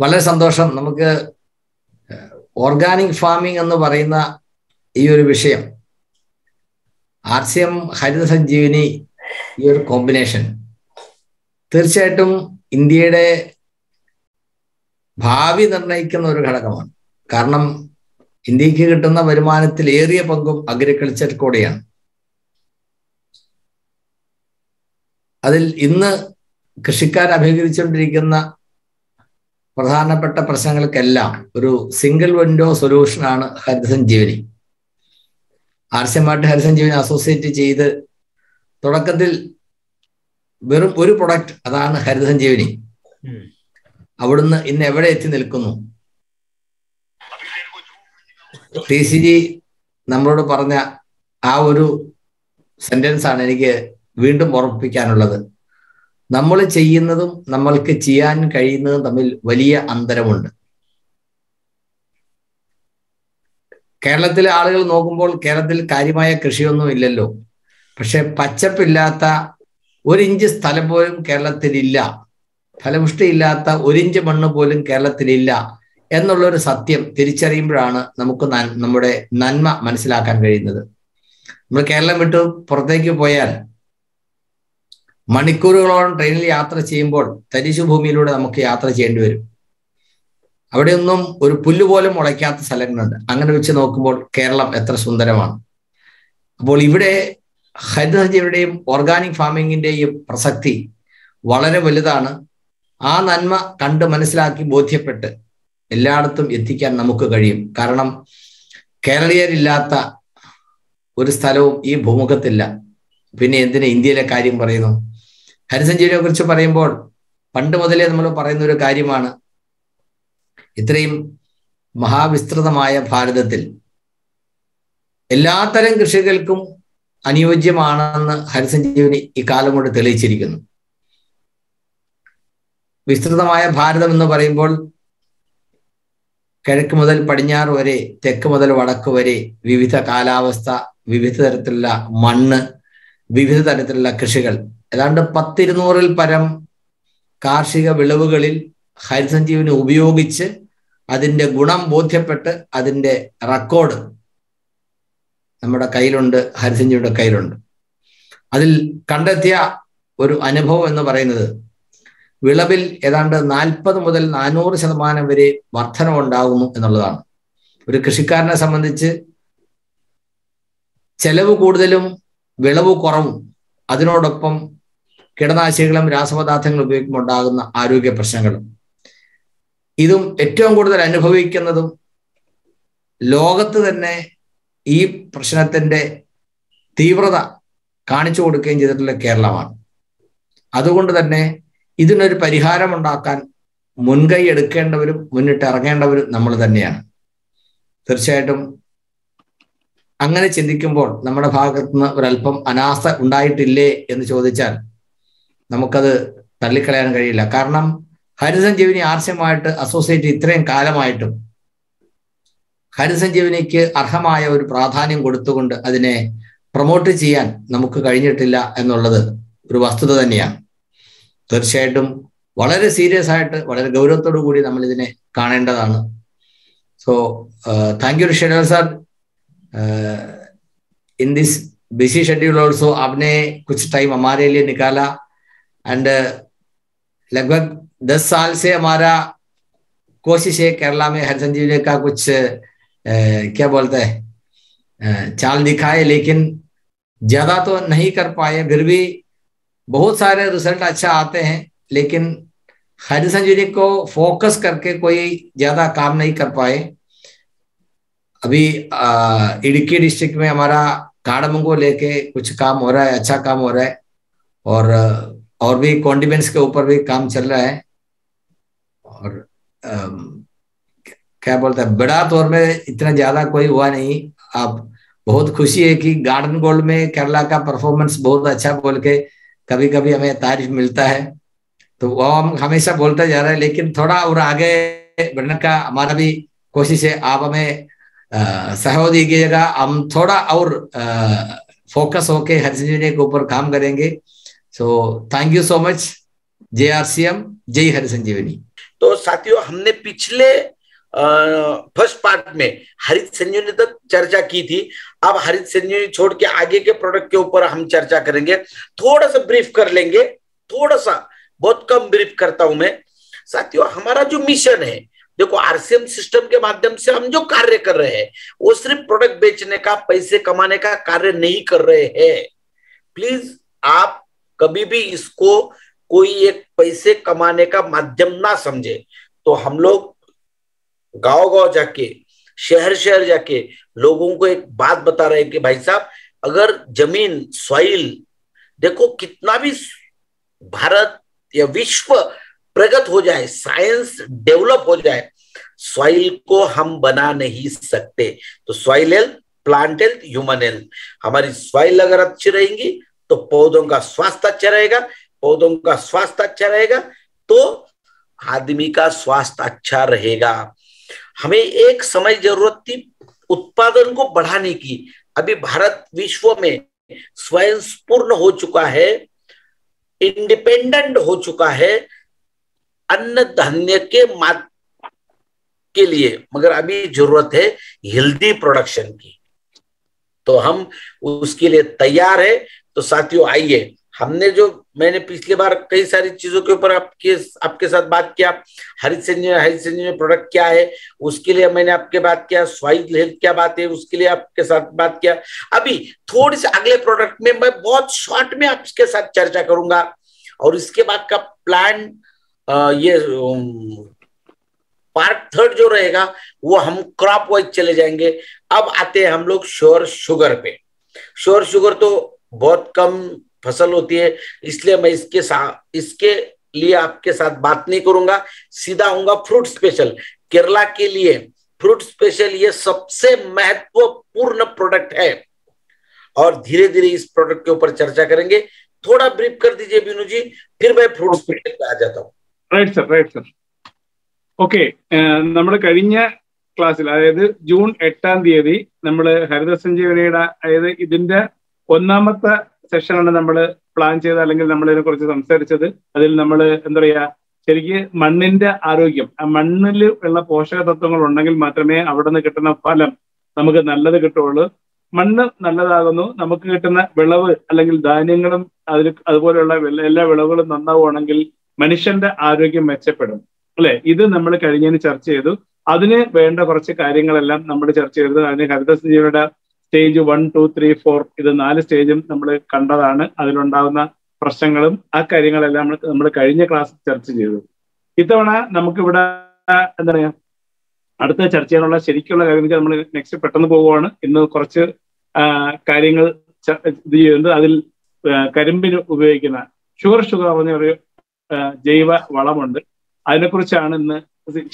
വളരെ സന്തോഷം. നമുക്ക് ഓർഗാനിക് ഫാമിംഗ് എന്ന് പറയുന്ന ഈ ഒരു വിഷയം R C M Haritha Sanjeevini ഈ ഒരു കോമ്പിനേഷൻ തീർച്ചയായിട്ടും ഇന്ത്യയുടെ ഭാവി നിർണയിക്കുന്ന ഒരു ഘടകമാണ്. കാരണം ഇന്ത്യയ്ക്ക് കിട്ടുന്ന വരുമാനത്തിൽ ഏറിയ പങ്കും അഗ്രികൾച്ചർ കൂടെയാണ്. അതിൽ ഇന്ന് കൃഷിക്കാർ അഭിമുഖീകരിച്ചുകൊണ്ടിരിക്കുന്ന പ്രധാനപ്പെട്ട പ്രശ്നങ്ങൾക്കെല്ലാം ഒരു single window സൊല്യൂഷനാണ് Harisanjeevani R C mart Harisanjeevani associate ചെയ്ത് തുടക്കത്തിൽ വെറും ഒരു പ്രൊഡക്റ്റ് അതാണ് ഹരിതസഞ്ജീവനി അവിടുന്ന് ഇന്ന് എവിടെ എത്തി നിൽക്കുന്നു? ടി സി ജി നമ്മളോട് പറഞ്ഞ ആ ഒരു സെന്റൻസ് ആണ് എനിക്ക് വീണ്ടും ഓർമ്മിപ്പിക്കാനുള്ളത്. നമ്മൾ ചെയ്യുന്നതും നമ്മൾക്ക് ചെയ്യാൻ കഴിയുന്നതും തമ്മിൽ വലിയ അന്തരമുണ്ട്. കേരളത്തിലെ ആളുകൾ നോക്കുമ്പോൾ കേരളത്തിൽ കാര്യമായ കൃഷിയൊന്നും ഇല്ലല്ലോ. പക്ഷെ പച്ചപ്പില്ലാത്ത ഒരിഞ്ച് സ്ഥലം പോലും കേരളത്തിലില്ല. ഫലപുഷ്ടിയില്ലാത്ത ഒരിഞ്ച് മണ്ണ് പോലും കേരളത്തിലില്ല എന്നുള്ള ഒരു സത്യം തിരിച്ചറിയുമ്പോഴാണ് നമുക്ക് നമ്മുടെ നന്മ മനസ്സിലാക്കാൻ കഴിയുന്നത്. നമ്മൾ കേരളം വിട്ട് പുറത്തേക്ക് പോയാൽ മണിക്കൂറുകളോളം ട്രെയിനിൽ യാത്ര ചെയ്യുമ്പോൾ തരിശു ഭൂമിയിലൂടെ നമുക്ക് യാത്ര ചെയ്യേണ്ടി വരും. അവിടെയൊന്നും ഒരു പുല്ല് പോലും മുളയ്ക്കാത്ത സ്ഥലങ്ങളുണ്ട്. അങ്ങനെ വെച്ച് നോക്കുമ്പോൾ കേരളം എത്ര സുന്ദരമാണ്. അപ്പോൾ ഇവിടെ ഹരിതസഞ്ജീവിയുടെയും ഓർഗാനിക് ഫാമിങ്ങിന്റെയും പ്രസക്തി വളരെ വലുതാണ്. ആ നന്മ കണ്ട് മനസ്സിലാക്കി ബോധ്യപ്പെട്ട് എല്ലായിടത്തും എത്തിക്കാൻ നമുക്ക് കഴിയും. കാരണം കേരളീയരില്ലാത്ത ഒരു സ്ഥലവും ഈ ഭൂമുഖത്തില്ല. പിന്നെ എന്തിനാ ഇന്ത്യയിലെ കാര്യം പറയുന്നു? ഹരിസഞ്ജീവിനെ കുറിച്ച് പറയുമ്പോൾ പണ്ട് മുതലേ നമ്മൾ പറയുന്ന ഒരു കാര്യമാണ്. ഇത്രയും മഹാവിസ്തൃതമായ ഭാരതത്തിൽ എല്ലാത്തരം കൃഷികൾക്കും അനുയോജ്യമാണെന്ന് ഹരിസഞ്ജീവനി ഇക്കാലം കൊണ്ട് തെളിയിച്ചിരിക്കുന്നു. വിസ്തൃതമായ ഭാരതം എന്ന് പറയുമ്പോൾ കിഴക്ക് മുതൽ പടിഞ്ഞാറ് വരെ തെക്ക് മുതൽ വടക്ക് വരെ വിവിധ കാലാവസ്ഥ വിവിധ തരത്തിലുള്ള മണ്ണ് വിവിധ തരത്തിലുള്ള കൃഷികൾ ഏതാണ്ട് പത്തിരുന്നൂറിൽ പരം കാർഷിക വിളവുകളിൽ ഹരിസഞ്ജീവനി ഉപയോഗിച്ച് അതിന്റെ ഗുണം ബോധ്യപ്പെട്ട് അതിന്റെ റെക്കോർഡ് നമ്മുടെ കയ്യിലുണ്ട് ഹരിസഞ്ജീവിയുടെ കയ്യിലുണ്ട്. അതിൽ കണ്ടെത്തിയ ഒരു അനുഭവം എന്ന് പറയുന്നത് വിളവിൽ ഏതാണ്ട് നാൽപ്പത് മുതൽ നാനൂറ് ശതമാനം വരെ വർധനമുണ്ടാകുന്നു എന്നുള്ളതാണ്. ഒരു കൃഷിക്കാരനെ സംബന്ധിച്ച് ചെലവ് കൂടുതലും വിളവ് കുറവും അതിനോടൊപ്പം കീടനാശികളും രാസപദാർത്ഥങ്ങളും ഉപയോഗിക്കുമ്പോൾ ഉണ്ടാകുന്ന ആരോഗ്യ പ്രശ്നങ്ങളും. ഇതും ഏറ്റവും കൂടുതൽ അനുഭവിക്കുന്നതും ലോകത്ത് തന്നെ ഈ പ്രശ്നത്തിന്റെ തീവ്രത കാണിച്ചു കൊടുക്കുകയും ചെയ്തിട്ടുള്ള കേരളമാണ്. അതുകൊണ്ട് തന്നെ ഇതിനൊരു പരിഹാരം ഉണ്ടാക്കാൻ മുൻകൈ എടുക്കേണ്ടവരും മുന്നിട്ട് ഇറങ്ങേണ്ടവരും നമ്മൾ തന്നെയാണ്. തീർച്ചയായിട്ടും അങ്ങനെ ചിന്തിക്കുമ്പോൾ നമ്മുടെ ഭാഗത്തുനിന്ന് ഒരല്പം അനാസ്ഥ ഉണ്ടായിട്ടില്ലേ എന്ന് ചോദിച്ചാൽ നമുക്കത് തള്ളിക്കളയാൻ കഴിയില്ല കാരണം ഹരിസഞ്ജീവനി ആർസ്യമായിട്ട് അസോസിയേറ്റ് ഇത്രയും കാലമായിട്ടും ഹരിസഞ്ജീവനിക്ക് അർഹമായ ഒരു പ്രാധാന്യം കൊടുത്തുകൊണ്ട് അതിനെ പ്രൊമോട്ട് ചെയ്യാൻ നമുക്ക് കഴിഞ്ഞിട്ടില്ല എന്നുള്ളത് ഒരു വസ്തുത തന്നെയാണ് തീർച്ചയായിട്ടും വളരെ സീരിയസ് ആയിട്ട് വളരെ ഗൗരവത്തോടു കൂടി നമ്മൾ ഇതിനെ കാണേണ്ടതാണ് so thank you schedule sir in this busy schedule also आपने कुछ टाइम हमारे लिए निकाला एंड uh, लगभग दस साल से हमारा कोशिश है केरला में हर संजीवनी का कुछ ए, क्या बोलता है चाल दिखाए लेकिन ज़्यादा तो नहीं कर पाए। फिर भी बहुत सारे रिज़ल्ट अच्छा आते हैं लेकिन हरित संजीवनी को फोकस करके कोई ज़्यादा काम नहीं कर पाए। अभी इड़की डिस्ट्रिक्ट में हमारा काड़म को लेके कुछ काम हो रहा है अच्छा काम हो रहा है। और और भी कॉन्डिमेंट्स के ऊपर भी काम चल रहा है। और क्या बोलते हैं बड़ा तौर में इतना ज़्यादा कोई हुआ नहीं। आप बहुत खुशी है कि गार्डन गोल्ड में केरला का परफॉर्मेंस बहुत अच्छा बोल के कभी कभी हमें तारीफ़ मिलता है। तो वो हम हमेशा बोलते जा रहे हैं लेकिन थोड़ा और आगे बढ़ने का हमारा भी कोशिश है। आप हमें सहयोग दीजिएगा। हम थोड़ा और आ, फोकस होके हरिसंजीवनी के ऊपर काम करेंगे। So thank you so much J R C M जय हरिसंजीवनी तो साथियों, हमने पिछले फ़र्स्ट पार्ट में हरित संजीवनी तक चर्चा की थी। अब हरित संजीवनी छोड़ के आगे के प्रोडक्ट के ऊपर हम चर्चा करेंगे। थोड़ा सा ब्रीफ कर लेंगे। थोड़ा सा, बहुत कम ब्रीफ करता हूँ मैं। साथियों, हमारा जो मिशन है, देखो आरसीएम सिस्टम के माध्यम से हम जो कार्य कर रहे हैं, वो सिर्फ़ प्रोडक्ट बेचने का, पैसे कमाने का कार्य नहीं कर रहे हैं। प्लीज़ आप कभी भी इसको कोई एक पैसे कमाने का माध्यम ना समझे तो हम लोग गाँव गाँव जाके शहर शहर जाके लोगों को एक बात बता रहे हैं कि भाई साहब, अगर ज़मीन सॉइल देखो कितना भी भारत या विश्व प्रगत हो जाए साइंस डेवलप हो जाए सॉइल को हम बना नहीं सकते। तो soil health plant health human health हमारी सॉइल अगर अच्छी रहेंगी तो पौधों का स्वास्थ्य अच्छा रहेगा, पौधों का स्वास्थ्य अच्छा रहेगा तो आदमी का स्वास्थ्य अच्छा रहेगा। हमें एक समय ज़रूरत थी उत्पादन को बढ़ाने की। अभी भारत विश्व में स्वयं पूर्ण हो चुका है, इंडिपेंडेंट हो चुका है अन्न धान्य के मात, के लिए। मगर अभी ज़रूरत है हेल्दी प्रोडक्शन की। तो हम उसके लिए तैयार है। तो साथियों, आइए। हमने जो, मैंने पिछली बार कई सारी चीज़ों के ऊपर आपके आपके साथ बात किया। हरित संजीवनी हरित संजीवनी प्रोडक्ट क्या है, उसके लिए मैंने आपके बात किया। स्वाइल हेल्थ क्या बात है, उसके लिए आपके साथ बात किया। अभी थोड़ी से अगले प्रोडक्ट में मैं बहुत शॉर्ट में आपके साथ चर्चा करूँगा। और इसके बाद का प्लान ये पार्ट थर्ड जो रहेगा, वो हम क्रॉप वाइज चले जाएँगे। अब आते हैं हम लोग श्योर शुगर पे। श्योर शुगर तो बहुत कम फसल होती है इसलिए मैं इसके साथ इसके लिए आपके साथ बात नहीं करूंगा सीधा आऊंगा फ्रूट स्पेशल केरला के लिए फ्रूट स्पेशल ये सबसे महत्वपूर्ण प्रोडक्ट है और धीरे धीरे इस प्रोडक्ट के ऊपर चर्चा करेंगे थोड़ा ब्रीफ कर दीजिए बिनू जी फिर मैं फ्रूट स्पेशल पे आ जाता हूँ right sir right sir okay നമ്മൾ കഴിഞ്ഞ ക്ലാസ്സിൽ അതായത് ജൂൺ എട്ടാം തീയതി നമ്മൾ ഹരിത സഞ്ജീവനിയുടെ അതായത് ഇതിന്റെ ഒന്നാമത്തെ സെഷനാണ് നമ്മൾ പ്ലാൻ ചെയ്ത അല്ലെങ്കിൽ നമ്മൾ ഇതിനെ കുറിച്ച് സംസാരിച്ചത്. അതിൽ നമ്മൾ എന്താ പറയാ ശരിക്ക് മണ്ണിന്റെ ആരോഗ്യം ആ മണ്ണിൽ ഉള്ള പോഷക തത്വങ്ങൾ ഉണ്ടെങ്കിൽ മാത്രമേ അവിടെ നിന്ന് കിട്ടുന്ന ഫലം നമുക്ക് നല്ലത് കിട്ടുള്ളൂ മണ്ണ് നല്ലതാകുന്നു നമുക്ക് കിട്ടുന്ന വിളവ് അല്ലെങ്കിൽ ധാന്യങ്ങളും അതിൽ അതുപോലെയുള്ള എല്ലാ വിളവുകളും നന്നാവുകയാണെങ്കിൽ മനുഷ്യന്റെ ആരോഗ്യം മെച്ചപ്പെടും. അല്ലെ? ഇത് നമ്മൾ കഴിഞ്ഞതിന് ചർച്ച ചെയ്തു. അതിന് വേണ്ട കുറച്ച് കാര്യങ്ങളെല്ലാം നമ്മൾ ചർച്ച ചെയ്തത് അതിന് Haritha സഞ്ജീവയുടെ stage one two three four ഇത് നാല് സ്റ്റേജും നമ്മൾ കണ്ടതാണ്. അതിലുണ്ടാകുന്ന പ്രശ്നങ്ങളും ആ കാര്യങ്ങളെല്ലാം നമ്മൾ നമ്മൾ കഴിഞ്ഞ ക്ലാസ് ചർച്ച ചെയ്തു. ഇത്തവണ നമുക്കിവിടെ എന്താ പറയാ അടുത്ത ചർച്ച ചെയ്യാനുള്ള ശരിക്കുള്ള കാര്യം നമ്മൾ നെക്സ്റ്റ് പെട്ടെന്ന് പോവുകയാണ് ഇന്ന് കുറച്ച് കാര്യങ്ങൾ ഇത് ചെയ്യുന്നത് അതിൽ കരിമ്പിന് ഉപയോഗിക്കുന്ന ഷുഗർ ഷുഗർ പറഞ്ഞ ഒരു ജൈവ വളമുണ്ട്. അതിനെക്കുറിച്ചാണ് ഇന്ന്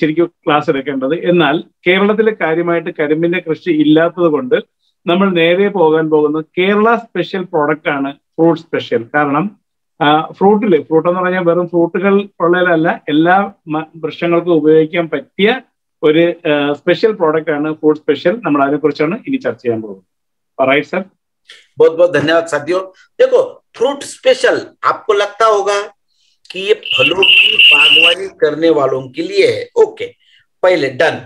ശരിക്കും ക്ലാസ് എടുക്കേണ്ടത്. എന്നാൽ കേരളത്തിൽ കാര്യമായിട്ട് കരിമ്പിന്റെ കൃഷി ഇല്ലാത്തത് കൊണ്ട് നമ്മൾ നേരെ പോകാൻ പോകുന്നത് കേരള സ്പെഷ്യൽ പ്രോഡക്റ്റ് ആണ് ഫ്രൂട്ട് സ്പെഷ്യൽ കാരണം ഫ്രൂട്ടിൽ ഫ്രൂട്ട് എന്ന് പറഞ്ഞാൽ വെറും ഫ്രൂട്ടുകൾ ഉള്ളതിലല്ല എല്ലാ വൃക്ഷങ്ങൾക്കും ഉപയോഗിക്കാൻ പറ്റിയ ഒരു स्पेशल प्रोडक्ट है फूड स्पेशल നമ്മൾ അതിനെക്കുറിച്ചാണ് ഇനി ചർച്ച ചെയ്യാൻ പോകുന്നത് റൈറ്റ് सर बहुत बहुत धन्यवाद साथियों देखो फ्रूट स्पेशल आपको लगता होगा कि ये फलों की बागवानी करने वालों के लिए है ओके पहले डन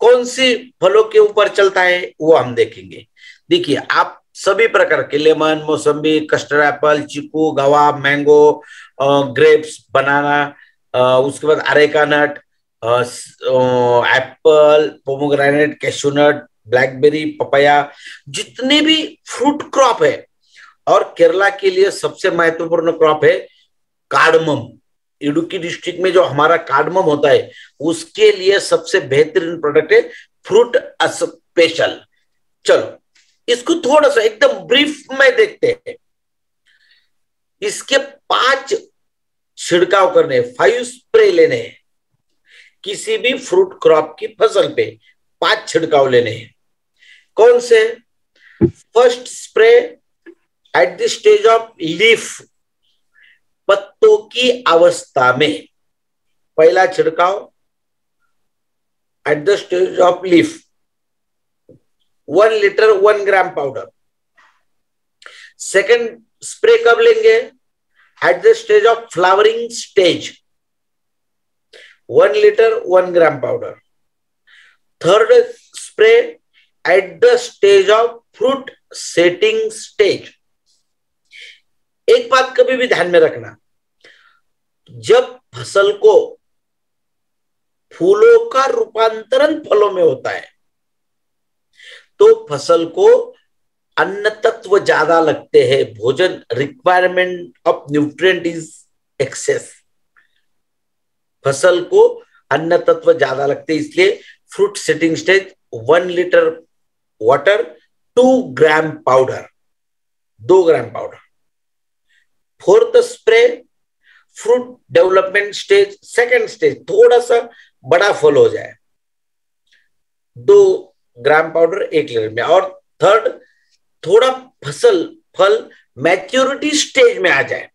कौन सी फलों के ऊपर चलता है वो हम देखेंगे देखिए, आप सभी प्रकार के लेमन, मौसम्बी, कस्टर्ड एप्पल, चीकू, गवा, मैंगो ग्रेप्स, बनाना उसके बाद areca nut apple, pomegranate cashew nut blackberry, papaya, जितने भी फ्रूट क्रॉप है, और केरला के लिए सबसे महत्वपूर्ण क्रॉप है कार्डमम। इडुकी डिस्ट्रिक्ट में जो हमारा कार्डमम होता है, उसके लिए सबसे बेहतरीन प्रोडक्ट है फ्रूट स्पेशल। चलो इसको थोड़ा सा एकदम ब्रीफ में देखते हैं। इसके पाँच छिड़काव करने फाइव स्प्रे लेने हैं। किसी भी फ्रूट क्रॉप की फ़सल पे पाँच छिड़काव लेने हैं। कौन से? First spray at the stage of leaf पत्तों की अवस्था में। पहला छिड़काव at the stage of leaf one litre, one gram powder. Second spray कब लेंगे? At the stage of flowering stage one litre one gram powder third spray at the stage of fruit setting stage एक बात कभी भी ध्यान में रखना। जब फ़सल को फूलों का रूपांतरण फलों में होता है तो फ़सल को अन्न तत्व ज़्यादा लगते हैं। भोजन requirement of nutrient is excess फ़सल को अन्न तत्व ज़्यादा लगते हैं, इसलिए fruit setting stage one litre water two gram powder दो gram powder fourth spray fruit development stage second stage थोड़ा सा बड़ा फल हो जाए। दो ग्राम पाउडर एक लीटर में। और थर्ड थोड़ा फ़सल, फल मैच्योरिटी स्टेज में आ जाए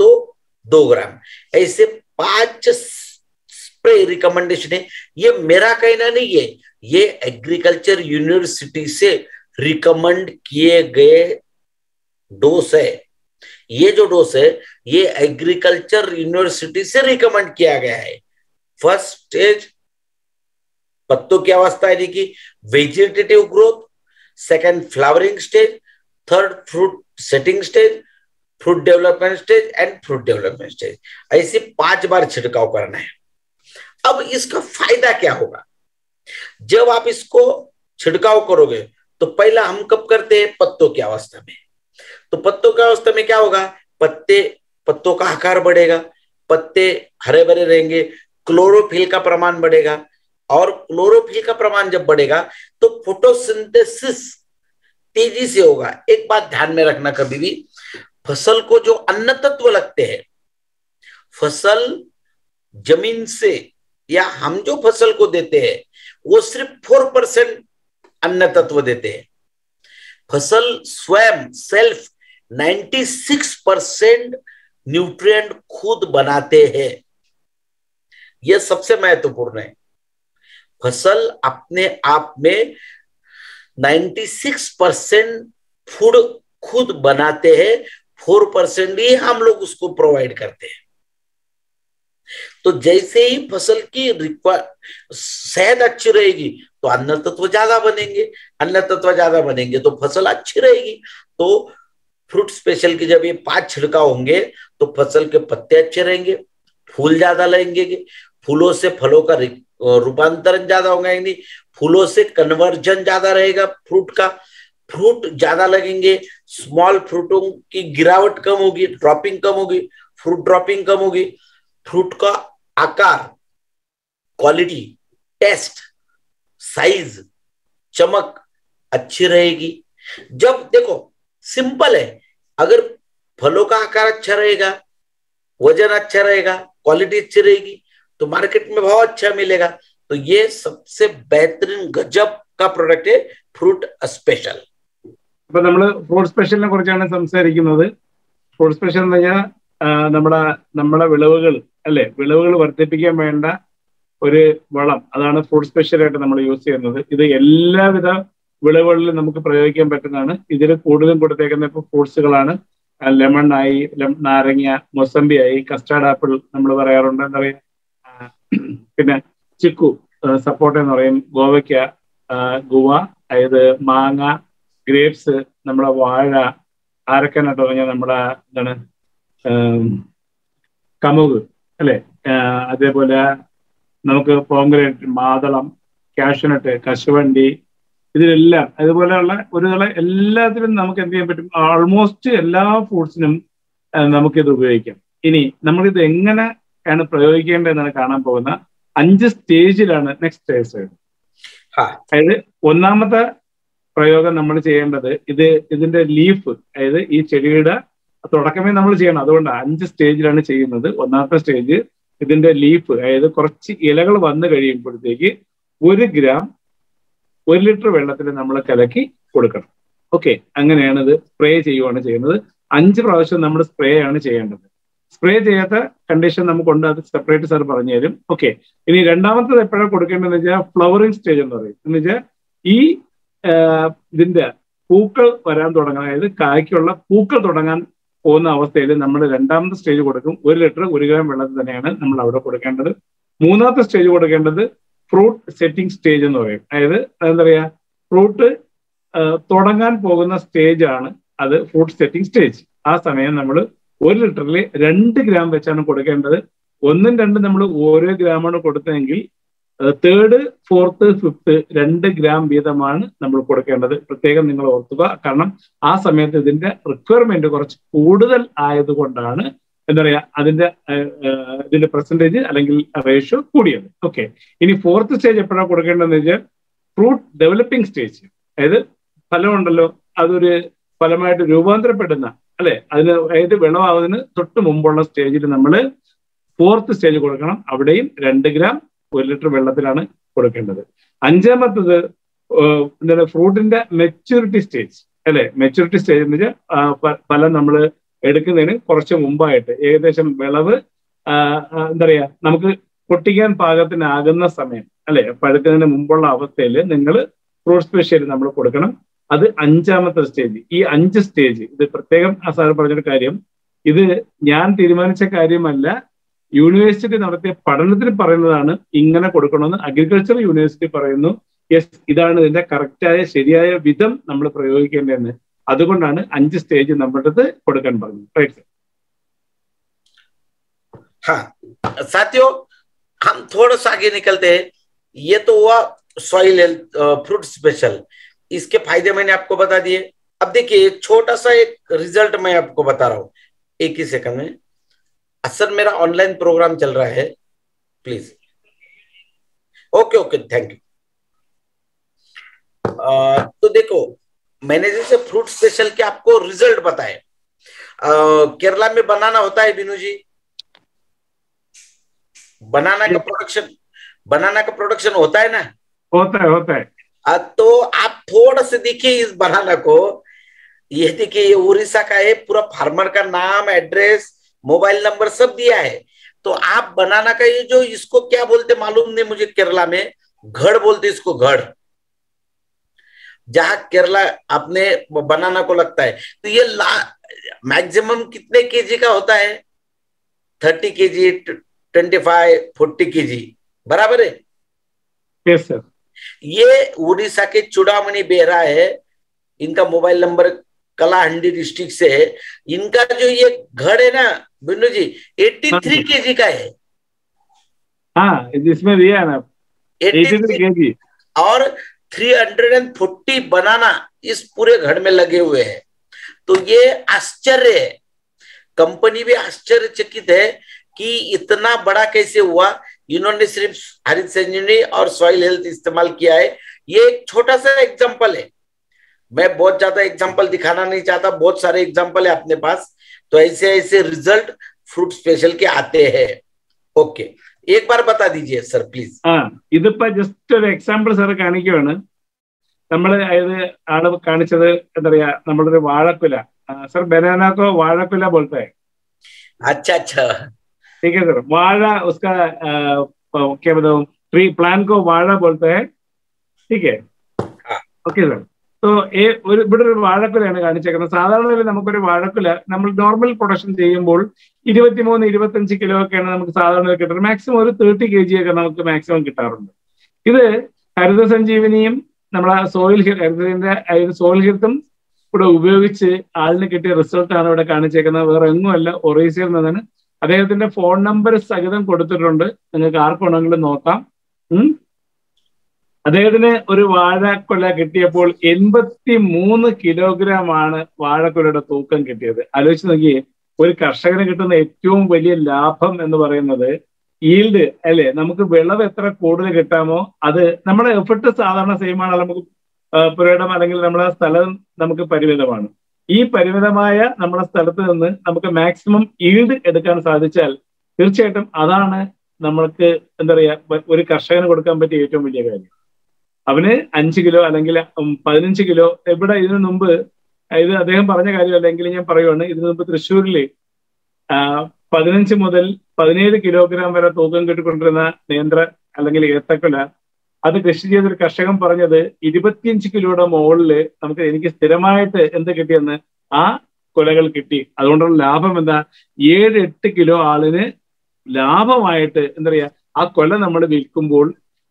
तो दो ग्राम ऐसे पाँच स्प्रे रिकमेंडेशन है। ये मेरा कहना नहीं है, ये एग्रीकल्चर यूनिवर्सिटी से रिकमेंड किए गए डोस है। ये जो डोस है, ये एग्रीकल्चर यूनिवर्सिटी से रिकमेंड किया गया है। फ़र्स्ट स्टेज पत्तों की अवस्था यानी कि vegetative growth second flowering stage third fruit setting stage fruit development stage and fruit development stage ऐसे पाँच बार छिड़काव करना है। अब इसका फ़ायदा क्या होगा? जब आप इसको छिड़काव करोगे तो पहला हम कब करते हैं? पत्तों की अवस्था में। तो पत्तों की अवस्था में क्या होगा? पत्ते, पत्तों का आकार बढ़ेगा, पत्ते हरे भरे रहेंगे क्लोरोफिल का प्रमाण बढ़ेगा और क्लोरोफिल का प्रमाण जब बढ़ेगा तो फोटोसिंथेसिस तेज़ी से होगा। एक बात ध्यान में रखना कभी भी, फ़सल को जो अन्न तत्व लगते हैं, फ़सल ज़मीन से या हम जो फ़सल को देते हैं, वो सिर्फ़ फोर परसेंट अन्न तत्व देते हैं। फ़सल स्वयं, सेल्फ 96 परसेंट न्यूट्रिएंट खुद बनाते हैं। यह सबसे महत्वपूर्ण है। फ़सल अपने आप में 96 परसेंट फ़ूड खुद बनाते हैं फोर परसेंट ही हम लोग उसको प्रोवाइड करते हैं। तो जैसे ही फ़सल की रिक्वायर सेहत अच्छी रहेगी तो अन्न तत्व ज़्यादा बनेंगे अन्न तत्व ज़्यादा बनेंगे तो फ़सल अच्छी रहेगी। तो फ्रूट स्पेशल की जब ये पाँच छिड़काव होंगे तो फ़सल के पत्ते अच्छे रहेंगे, फूल ज़्यादा लगेंगे, फूलों से फलों का रूपांतरण ज़्यादा होगा यानी फूलों से कन्वर्जन ज़्यादा रहेगा फ्रूट का। फ्रूट ज़्यादा लगेंगे स्मॉल फ्रूटों की गिरावट कम होगी ड्रॉपिंग कम होगी फ्रूट ड्रॉपिंग कम होगी। फ्रूट का आकार क्वालिटी टेस्ट साइज़ चमक अच्छी रहेगी। जब देखो सिंपल है। अगर फलों का आकार अच्छा रहेगा, वज़न अच्छा रहेगा क्वालिटी अच्छी रहेगी। तो मार्केट में भाव अच्छा मिलेगा तो ये सबसे बेहतरीन गजब का प्रोडक्ट है ഫ്രൂട്ട് സ്പെഷ്യൽ ഇപ്പൊ നമ്മള് ഫ്രൂട്ട് സ്പെഷ്യലിനെ കുറിച്ചാണ് സംസാരിക്കുന്നത് ഫ്രൂട്ട് സ്പെഷ്യൽ എന്ന് പറഞ്ഞാൽ നമ്മുടെ നമ്മുടെ വിളവുകൾ അല്ലെ വിളവുകൾ വർദ്ധിപ്പിക്കാൻ വേണ്ട ഒരു വളം അതാണ് ഫ്രൂട്ട് സ്പെഷ്യൽ ആയിട്ട് നമ്മൾ യൂസ് ചെയ്യുന്നത് ഇത് എല്ലാവിധ വിളവുകളിലും നമുക്ക് പ്രയോഗിക്കാൻ പറ്റുന്നതാണ് ഇതിൽ കൂടുതലും കൊടുത്തേക്കുന്ന ഇപ്പൊ ഫ്രൂട്ട്സുകളാണ് ലെമൺ ആയി നാരങ്ങ മൊസമ്പി ആയി കസ്റ്റാർഡ് ആപ്പിൾ നമ്മൾ പറയാറുണ്ട് എന്താ പറയുക പിന്നെ ചിക്കു സപ്പോർട്ട എന്ന് പറയും. ഗോവയ്ക്ക ഗുവ അതായത് മാങ്ങ ഗ്രേപ്സ് നമ്മുടെ വാഴ ആരക്കനട്ട് തുടങ്ങിയ നമ്മുടെ എന്താണ് കമുക് അല്ലെ? അതേപോലെ നമുക്ക് പോങ്കലേറ്റ് മാതളം കാഷ്യനട്ട് കശുവണ്ടി ഇതിലെല്ലാം അതുപോലെയുള്ള ഒരു തല എല്ലാത്തിലും നമുക്ക് എന്ത് ചെയ്യാൻ പറ്റും? ആൾമോസ്റ്റ് എല്ലാ ഫ്രൂട്ട്സിനും നമുക്കിത് ഉപയോഗിക്കാം. ഇനി നമ്മളിത് എങ്ങനെയാണ് പ്രയോഗിക്കേണ്ടതെന്നാണ് കാണാൻ പോകുന്ന അഞ്ച് സ്റ്റേജിലാണ് നെക്സ്റ്റ് സ്റ്റേജ് അതായത് ഒന്നാമത്തെ പ്രയോഗം നമ്മൾ ചെയ്യേണ്ടത് ഇത് ഇതിന്റെ ലീഫ് അതായത് ഈ ചെടിയുടെ തുടക്കമേ നമ്മൾ ചെയ്യണം. അതുകൊണ്ട് അഞ്ച് സ്റ്റേജിലാണ് ചെയ്യുന്നത്. ഒന്നാമത്തെ സ്റ്റേജ് ഇതിന്റെ ലീഫ് അതായത് കുറച്ച് ഇലകൾ വന്നു കഴിയുമ്പോഴത്തേക്ക് ഒരു ഗ്രാം ഒരു ലിറ്റർ വെള്ളത്തിൽ നമ്മൾ കലക്കി കൊടുക്കണം. ഓക്കെ. അങ്ങനെയാണ് ഇത് സ്പ്രേ ചെയ്യുവാണ് ചെയ്യുന്നത്. അഞ്ച് പ്രാവശ്യം നമ്മൾ സ്പ്രേ ആണ് ചെയ്യേണ്ടത്. സ്പ്രേ ചെയ്യാത്ത കണ്ടീഷൻ നമുക്കുണ്ട് അത് സെപ്പറേറ്റ് സാർ പറഞ്ഞു തരും ഓക്കെ ഇനി രണ്ടാമത്തത് എപ്പോഴാണ് കൊടുക്കേണ്ടതെന്ന് വെച്ചാൽ ഫ്ലവറിംഗ് സ്റ്റേജ് എന്ന് പറയും. എന്ന് വെച്ചാൽ ഈ ഇതിന്റെ പൂക്കൾ വരാൻ തുടങ്ങുന്ന അതായത് കായ്ക്കുള്ള പൂക്കൾ തുടങ്ങാൻ പോകുന്ന അവസ്ഥയിൽ നമ്മൾ രണ്ടാമത്തെ സ്റ്റേജ് കൊടുക്കും. ഒരു ലിറ്റർ ഒരു ഗ്രാം വെള്ളത്തിൽ തന്നെയാണ് നമ്മൾ അവിടെ കൊടുക്കേണ്ടത്. മൂന്നാമത്തെ സ്റ്റേജ് കൊടുക്കേണ്ടത് ഫ്രൂട്ട് സെറ്റിംഗ് സ്റ്റേജ് എന്ന് പറയും. അതായത് എന്താ പറയാ? ഫ്രൂട്ട് തുടങ്ങാൻ പോകുന്ന സ്റ്റേജ് ആണ് അത് ഫ്രൂട്ട് സെറ്റിംഗ് സ്റ്റേജ് ആ സമയം നമ്മൾ ഒരു ലിറ്ററിൽ രണ്ട് ഗ്രാം വെച്ചാണ് കൊടുക്കേണ്ടത്. ഒന്നും രണ്ടും നമ്മൾ ഓരോ ഗ്രാമാണ് കൊടുത്തതെങ്കിൽ തേർഡ് ഫോർത്ത് ഫിഫ്ത്ത് രണ്ട് ഗ്രാം വീതമാണ് നമ്മൾ കൊടുക്കേണ്ടത്. പ്രത്യേകം നിങ്ങൾ ഓർക്കുക. കാരണം ആ സമയത്ത് ഇതിന്റെ റിക്വയർമെന്റ് കുറച്ച് കൂടുതൽ ആയതുകൊണ്ടാണ് എന്താ പറയാ അതിന്റെ ഇതിന്റെ പെർസെന്റേജ് അല്ലെങ്കിൽ റേഷ്യോ കൂടിയത്. ഓക്കെ ഇനി ഫോർത്ത് സ്റ്റേജ് എപ്പോഴാണ് കൊടുക്കേണ്ടതെന്ന് വെച്ചാൽ ഫ്രൂട്ട് ഡെവലപ്പിംഗ് സ്റ്റേജ് അതായത് ഫലമുണ്ടല്ലോ അതൊരു ഫലമായിട്ട് രൂപാന്തരപ്പെടുന്ന അല്ലെ? അതിന് അതായത് വിളവാകുന്നതിന് തൊട്ട് മുമ്പുള്ള സ്റ്റേജിൽ നമ്മൾ ഫോർത്ത് സ്റ്റേജ് കൊടുക്കണം. അവിടെയും രണ്ട് ഗ്രാം ഒരു ലിറ്റർ വെള്ളത്തിലാണ് കൊടുക്കേണ്ടത്. അഞ്ചാമത്തത് എന്താണ് ഫ്രൂട്ടിന്റെ മെച്യൂരിറ്റി സ്റ്റേജ് അല്ലെ? മെച്യൂരിറ്റി സ്റ്റേജ് എന്ന് വെച്ചാൽ ഫലം നമ്മൾ എടുക്കുന്നതിന് കുറച്ച് മുമ്പായിട്ട്. ഏകദേശം വിളവ് എന്താ പറയാ നമുക്ക് പൊട്ടിക്കാൻ പാകത്തിനാകുന്ന സമയം. അല്ലെ? പഴുക്കുന്നതിന് മുമ്പുള്ള അവസ്ഥയിൽ നിങ്ങൾ ഫ്രൂട്ട് സ്പെഷ്യൽ നമ്മൾ കൊടുക്കണം. അത് അഞ്ചാമത്തെ സ്റ്റേജ് ഈ അഞ്ച് സ്റ്റേജ് ഇത് പ്രത്യേകം ആ സാർ പറഞ്ഞൊരു കാര്യം ഇത് ഞാൻ തീരുമാനിച്ച കാര്യമല്ല യൂണിവേഴ്സിറ്റി നടത്തിയ പഠനത്തിൽ പറയുന്നതാണ് ഇങ്ങനെ കൊടുക്കണമെന്ന് അഗ്രികൾച്ചർ യൂണിവേഴ്സിറ്റി പറയുന്നു യെസ് ഇതാണ് ഇതിന്റെ കറക്റ്റായ ശരിയായ വിധം നമ്മൾ പ്രയോഗിക്കേണ്ടതെന്ന് അതുകൊണ്ടാണ് അഞ്ച് സ്റ്റേജ് നമ്മുടെ അടുത്ത് കൊടുക്കാൻ പറഞ്ഞത് റൈറ്റ് हाँ साथियों हम थोड़ा सा आगे निकलते हैं ये तो हुआ सॉइल हेल्थ फ्रूट स्पेशल इसके फ़ायदे मैंने आपको बता दिए। अब देखिए एक छोटा सा एक रिज़ल्ट मैं आपको बता रहा हूँ। एक ही सेकंड में। सर मेरा ऑनलाइन प्रोग्राम चल रहा है। Please. Okay okay thank you. तो देखो मैंने जैसे फ्रूट स्पेशल के आपको रिज़ल्ट बताए। केरला में बनाना होता है बिनू जी। बनाना का प्रोडक्शन बनाना का प्रोडक्शन होता है ना? होता है होता है। तो आप थोड़ा से देखिए इस बनाना को। ये देखिए, ये उड़ीसा का है, पूरा फार्मर का नाम, एड्रेस, मोबाइल नंबर सब दिया है। तो आप बनाना का ये जो इसको क्या बोलते मालूम नहीं मुझे केरला में। घड़ बोलते इसको, घड़। जहाँ केरला अपने बनाना को लगता है। तो ये मैक्सिमम कितने केजी का होता है? Thirty KG, twenty five, forty KG. बराबर है? सर। ये उड़ीसा के चुड़ामणि बेहरा है इनका मोबाइल नंबर कलाहंडी डिस्ट्रिक्ट से है। इनका जो ये घर है ना बिन्नू जी 83 केजी का है। हाँ इसमें दिया है ना 83 केजी। और 340 बनाना इस पूरे घर में लगे हुए हैं। तो ये आश्चर्य है। कंपनी भी आश्चर्यचकित है कि इतना बड़ा कैसे हुआ। इन्होंने सिर्फ हरित संजीवनी और सॉइल हेल्थ इस्तेमाल किया है ये एक छोटा सा एग्जाम्पल है मैं बहुत ज्यादा एग्जाम्पल दिखाना नहीं चाहता बहुत सारे एग्जाम्पल है अपने पास तो ऐसे ऐसे रिजल्ट फ्रूट स्पेशल के आते हैं ओके एक बार बता दीजिए सर प्लीज ആ ഇതിപ്പോ ജസ്റ്റ് ഒരു എക്സാമ്പിൾ സാർ കാണിക്കുവാണ് നമ്മൾ അതായത് ആള് കാണിച്ചത് എന്താ പറയാ നമ്മളൊരു വാഴക്കുല സർ ബനാനാക്കോ വാഴക്കുല बोलते हैं अच्छा अच्छा ठीक है सर वाड़ा उसका आ, क्या बताऊं ट्री प्लान को वाड़ा बोलते हैं ठीक है ഓക്കെ സർ സോ ഒരു ഇവിടെ ഒരു വാഴക്കുലയാണ് കാണിച്ചേക്കുന്നത് സാധാരണ നമുക്കൊരു വാഴക്കുല നമ്മൾ നോർമൽ പ്രൊഡക്ഷൻ ചെയ്യുമ്പോൾ ഇരുപത്തിമൂന്ന് ഇരുപത്തഞ്ച് കിലോ ഒക്കെയാണ് നമുക്ക് സാധാരണ കിട്ടുന്നത് മാക്സിമം ഒരു തേർട്ടി കെ ജി ഒക്കെ നമുക്ക് മാക്സിമം കിട്ടാറുണ്ട് ഇത് ഹരിത സഞ്ജീവനിയും നമ്മളെ സോയിൽ ഹരിതന്റെ അതായത് സോയിൽ ഹിർത്തും ഇവിടെ ഉപയോഗിച്ച് ആളിന് കിട്ടിയ റിസൾട്ട് ആണ് ഇവിടെ കാണിച്ചേക്കുന്നത് വേറെ എങ്ങുമല്ല ഒറീസയിൽ നിന്നാണ് അദ്ദേഹത്തിന്റെ ഫോൺ നമ്പർ സഹിതം കൊടുത്തിട്ടുണ്ട്. നിങ്ങൾക്ക് ആർക്ക് വേണമെങ്കിലും നോക്കാം. അദ്ദേഹത്തിന് ഒരു വാഴക്കൊല കിട്ടിയപ്പോൾ എൺപത്തി മൂന്ന് കിലോഗ്രാം ആണ് വാഴക്കൊലയുടെ തൂക്കം കിട്ടിയത്. ആലോചിച്ച് നോക്കിയേ ഒരു കർഷകന് കിട്ടുന്ന ഏറ്റവും വലിയ ലാഭം എന്ന് പറയുന്നത് ഈൽഡ് അല്ലെ? നമുക്ക് വിളവ് എത്ര കൂടുതൽ കിട്ടാമോ? അത് നമ്മുടെ എഫർട്ട് സാധാരണ സെയിം ആണ്. നമുക്ക് പുരയിടം അല്ലെങ്കിൽ നമ്മുടെ സ്ഥലം നമുക്ക് പരിമിതമാണ്. ഈ പരിമിതമായ നമ്മുടെ സ്ഥലത്ത് നിന്ന് നമുക്ക് മാക്സിമം ഈൽഡ് എടുക്കാൻ സാധിച്ചാൽ തീർച്ചയായിട്ടും അതാണ് നമ്മൾക്ക് എന്താ പറയാ ഒരു കർഷകന് കൊടുക്കാൻ പറ്റിയ ഏറ്റവും വലിയ കാര്യം. അവന് അഞ്ച് കിലോ അല്ലെങ്കിൽ പതിനഞ്ച് കിലോ ഇവിടെ ഇതിനു മുമ്പ് ഇത് അദ്ദേഹം പറഞ്ഞ കാര്യമല്ല ഞാൻ പറയുവാണ് ഇതിനു മുമ്പ് തൃശ്ശൂരിൽ പതിനഞ്ച് മുതൽ പതിനേഴ് കിലോഗ്രാം വരെ തൂക്കം കിട്ടിക്കൊണ്ടിരുന്ന നേന്ത്ര അല്ലെങ്കിൽ ഏത്തക്കൊല അത് കൃഷി ചെയ്തൊരു കർഷകൻ പറഞ്ഞത് ഇരുപത്തിയഞ്ച് കിലോയുടെ മുകളിൽ നമുക്ക് എനിക്ക് സ്ഥിരമായിട്ട് എന്ത് കിട്ടിയെന്ന് ആ കൊലകൾ കിട്ടി. അതുകൊണ്ടുള്ള ലാഭം എന്താ? ഏഴ് എട്ട് കിലോ ആളിന് ലാഭമായിട്ട് എന്താ പറയാ ആ കൊല നമ്മൾ വിൽക്കുമ്പോൾ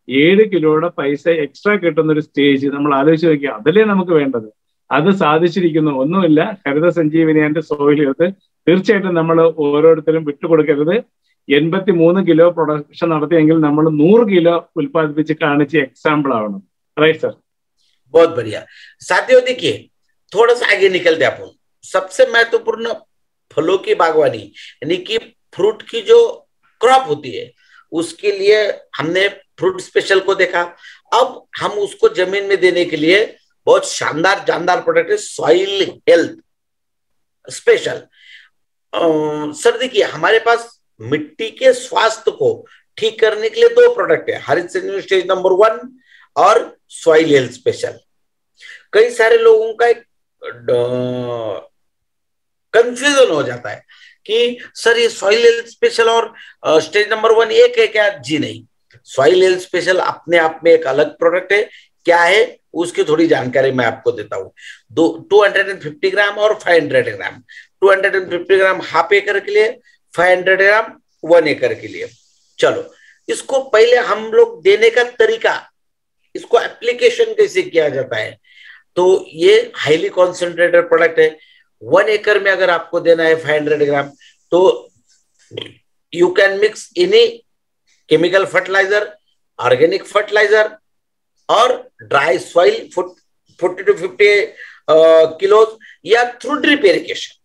ഏഴ് കിലോയുടെ പൈസ എക്സ്ട്രാ കിട്ടുന്ന ഒരു സ്റ്റേജ് നമ്മൾ ആലോചിച്ച് നോക്കുക അതല്ലേ നമുക്ക് വേണ്ടത്. അത് സാധിച്ചിരിക്കുന്നു. ഒന്നുമില്ല ഹരിത സഞ്ജീവിനി ആൻഡ് സോയിൽ തീർച്ചയായിട്ടും നമ്മൾ ഓരോരുത്തരും വിട്ടുകൊടുക്കരുത്. എൺപത്തി മൂന്ന് കിലോ പ്രൊഡക്ഷൻ നടത്തിയെങ്കിൽ നമ്മൾ നൂറ് കിലോ ഉൽപ്പാദിപ്പിച്ച് കാണിച്ച് എക്സാമ്പിൾ ആവണം റൈറ്റ് സർ बहुत बढ़िया साथियों देखिए थोड़ा सा आगे निकलते हैं अपन सबसे महत्वपूर्ण फलों की बागवानी यानी कि फ्रूट की जो क्रॉप होती है उसके लिए हमने फ्रूट स्पेशल को देखा अब हम उसको जमीन में देने के लिए बहुत शानदार जानदार प्रोडक्ट है सॉइल हेल्थ स्पेशल सर देखिए हमारे पास मिट्टी के स्वास्थ्य को ठीक करने के लिए दो प्रोडक्ट है Harit Sanjeevani stage number one और सॉइल हेल्थ स्पेशल कई सारे लोगों का एक कंफ्यूजन हो जाता है कि, सर, ये सॉइल हेल्थ स्पेशल और स्टेज नंबर वन एक है क्या? जी नहीं। सॉइल हेल्थ स्पेशल अपने आप में एक अलग प्रोडक्ट है। क्या है? उसकी थोड़ी जानकारी मैं आपको देता हूँ। दो two hundred and fifty gram और five hundred gram two hundred and fifty gram half एकड़ के लिए फाइव हंड्रेड ग्राम, वन एकड़ के लिए। चलो, इसको पहले हम लोग देने का तरीका, इसको एप्लीकेशन कैसे किया जाता है? तो ये हाईली कॉन्सेंट्रेटेड प्रोडक्ट है। वन एकड़ में अगर आपको देना है फाइव हंड्रेड ग्राम तो you can mix any chemical fertilizer organic fertilizer और dry soil forty to fifty kilo या थ्रू ड्रिप इरिगेशन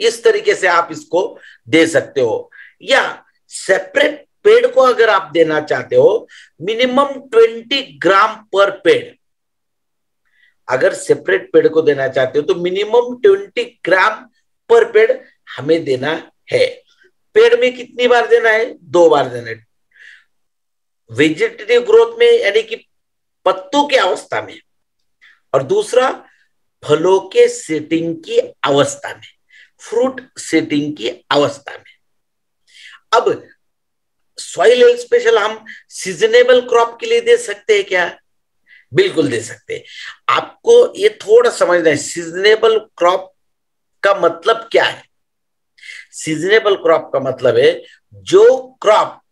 इस तरीके से आप इसको दे सकते हो। या सेपरेट पेड़ को अगर आप देना चाहते हो मिनिमम ट्वेंटी ग्राम पर पेड़। अगर सेपरेट पेड़ को देना चाहते हो तो मिनिमम ट्वेंटी ग्राम पर पेड़ हमें देना है। पेड़ में कितनी बार देना है? दो बार देना है। वेजिटेटिव ग्रोथ में, यानी कि पत्तों की अवस्था में। और दूसरा, फलों के सेटिंग की अवस्था में। फ्रूट सेटिंग की अवस्था में। अब सॉइल हेल्थ स्पेशल हम सीजनेबल क्रॉप के लिए दे सकते हैं क्या? बिल्कुल दे सकते हैं। आपको ये थोड़ा समझना है सीजनेबल क्रॉप का मतलब क्या है? सीजनेबल क्रॉप का मतलब है, जो क्रॉप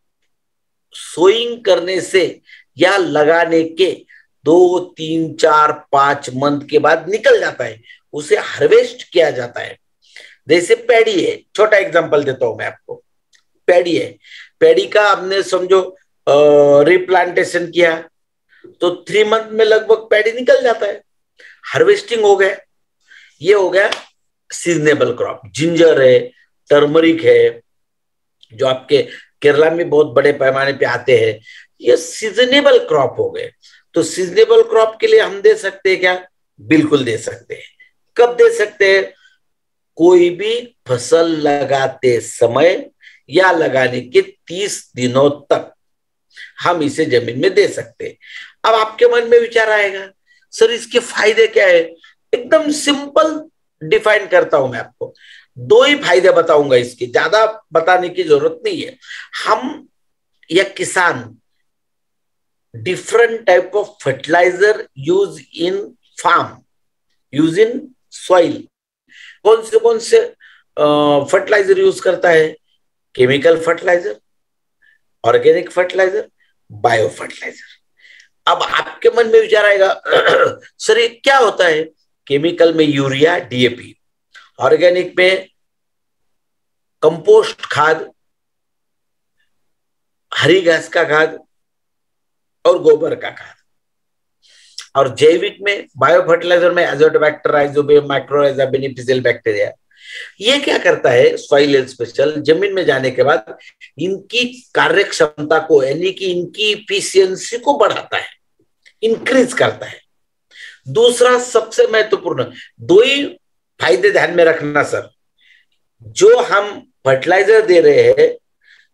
सोइंग करने से या लगाने के दो, तीन, चार, पाँच मंथ के बाद निकल जाता है, उसे हार्वेस्ट किया जाता है। जैसे पैडी है, छोटा एग्जांपल देता हूँ मैं आपको। पैडी है। पैडी का आपने समझो रिप्लांटेशन किया तो थ्री मंथ में लगभग पैडी निकल जाता है। हार्वेस्टिंग हो गया। ये हो गया सीजनेबल क्रॉप जिंजर है टर्मरिक है, जो आपके केरला में बहुत बड़े पैमाने पे आते हैं, ये सीजनेबल क्रॉप हो गए। तो सीजनेबल क्रॉप के लिए हम दे सकते हैं क्या? बिल्कुल दे सकते हैं। कब दे सकते हैं? कोई भी फ़सल लगाते समय या लगाने के तीस दिनों तक हम इसे ज़मीन में दे सकते हैं। अब आपके मन में विचार आएगा, सर, इसके फ़ायदे क्या है? एकदम सिंपल डिफाइन करता हूँ मैं आपको। दो ही फ़ायदे बताऊँगा इसके, ज़्यादा बताने की ज़रूरत नहीं है। हम या किसान different type of fertilizer use in farm use in soil कौन से कौन से फर्टिलाइज़र यूज़ करता है? Chemical fertilizer organic fertilizer bio fertilizer अब आपके मन में विचार आएगा, सर, ये क्या होता है? केमिकल में यूरिया डीएपी ऑर्गेनिक में कंपोस्ट खाद, हरी घास का खाद और गोबर का खाद. और जैविक में बायो फर्टिलाइज़र में azotobacter rhizobium mycorrhiza beneficial bacteria ये क्या करता है सॉइल हेल्थ स्पेशल ज़मीन में जाने के बाद इनकी कार्य क्षमता को, यानी कि इनकी इफिशियंसी को बढ़ाता है इंक्रीज करता है। दूसरा सबसे महत्वपूर्ण, दो ही फ़ायदे ध्यान में रखना, सर। जो हम फर्टिलाइज़र दे रहे हैं,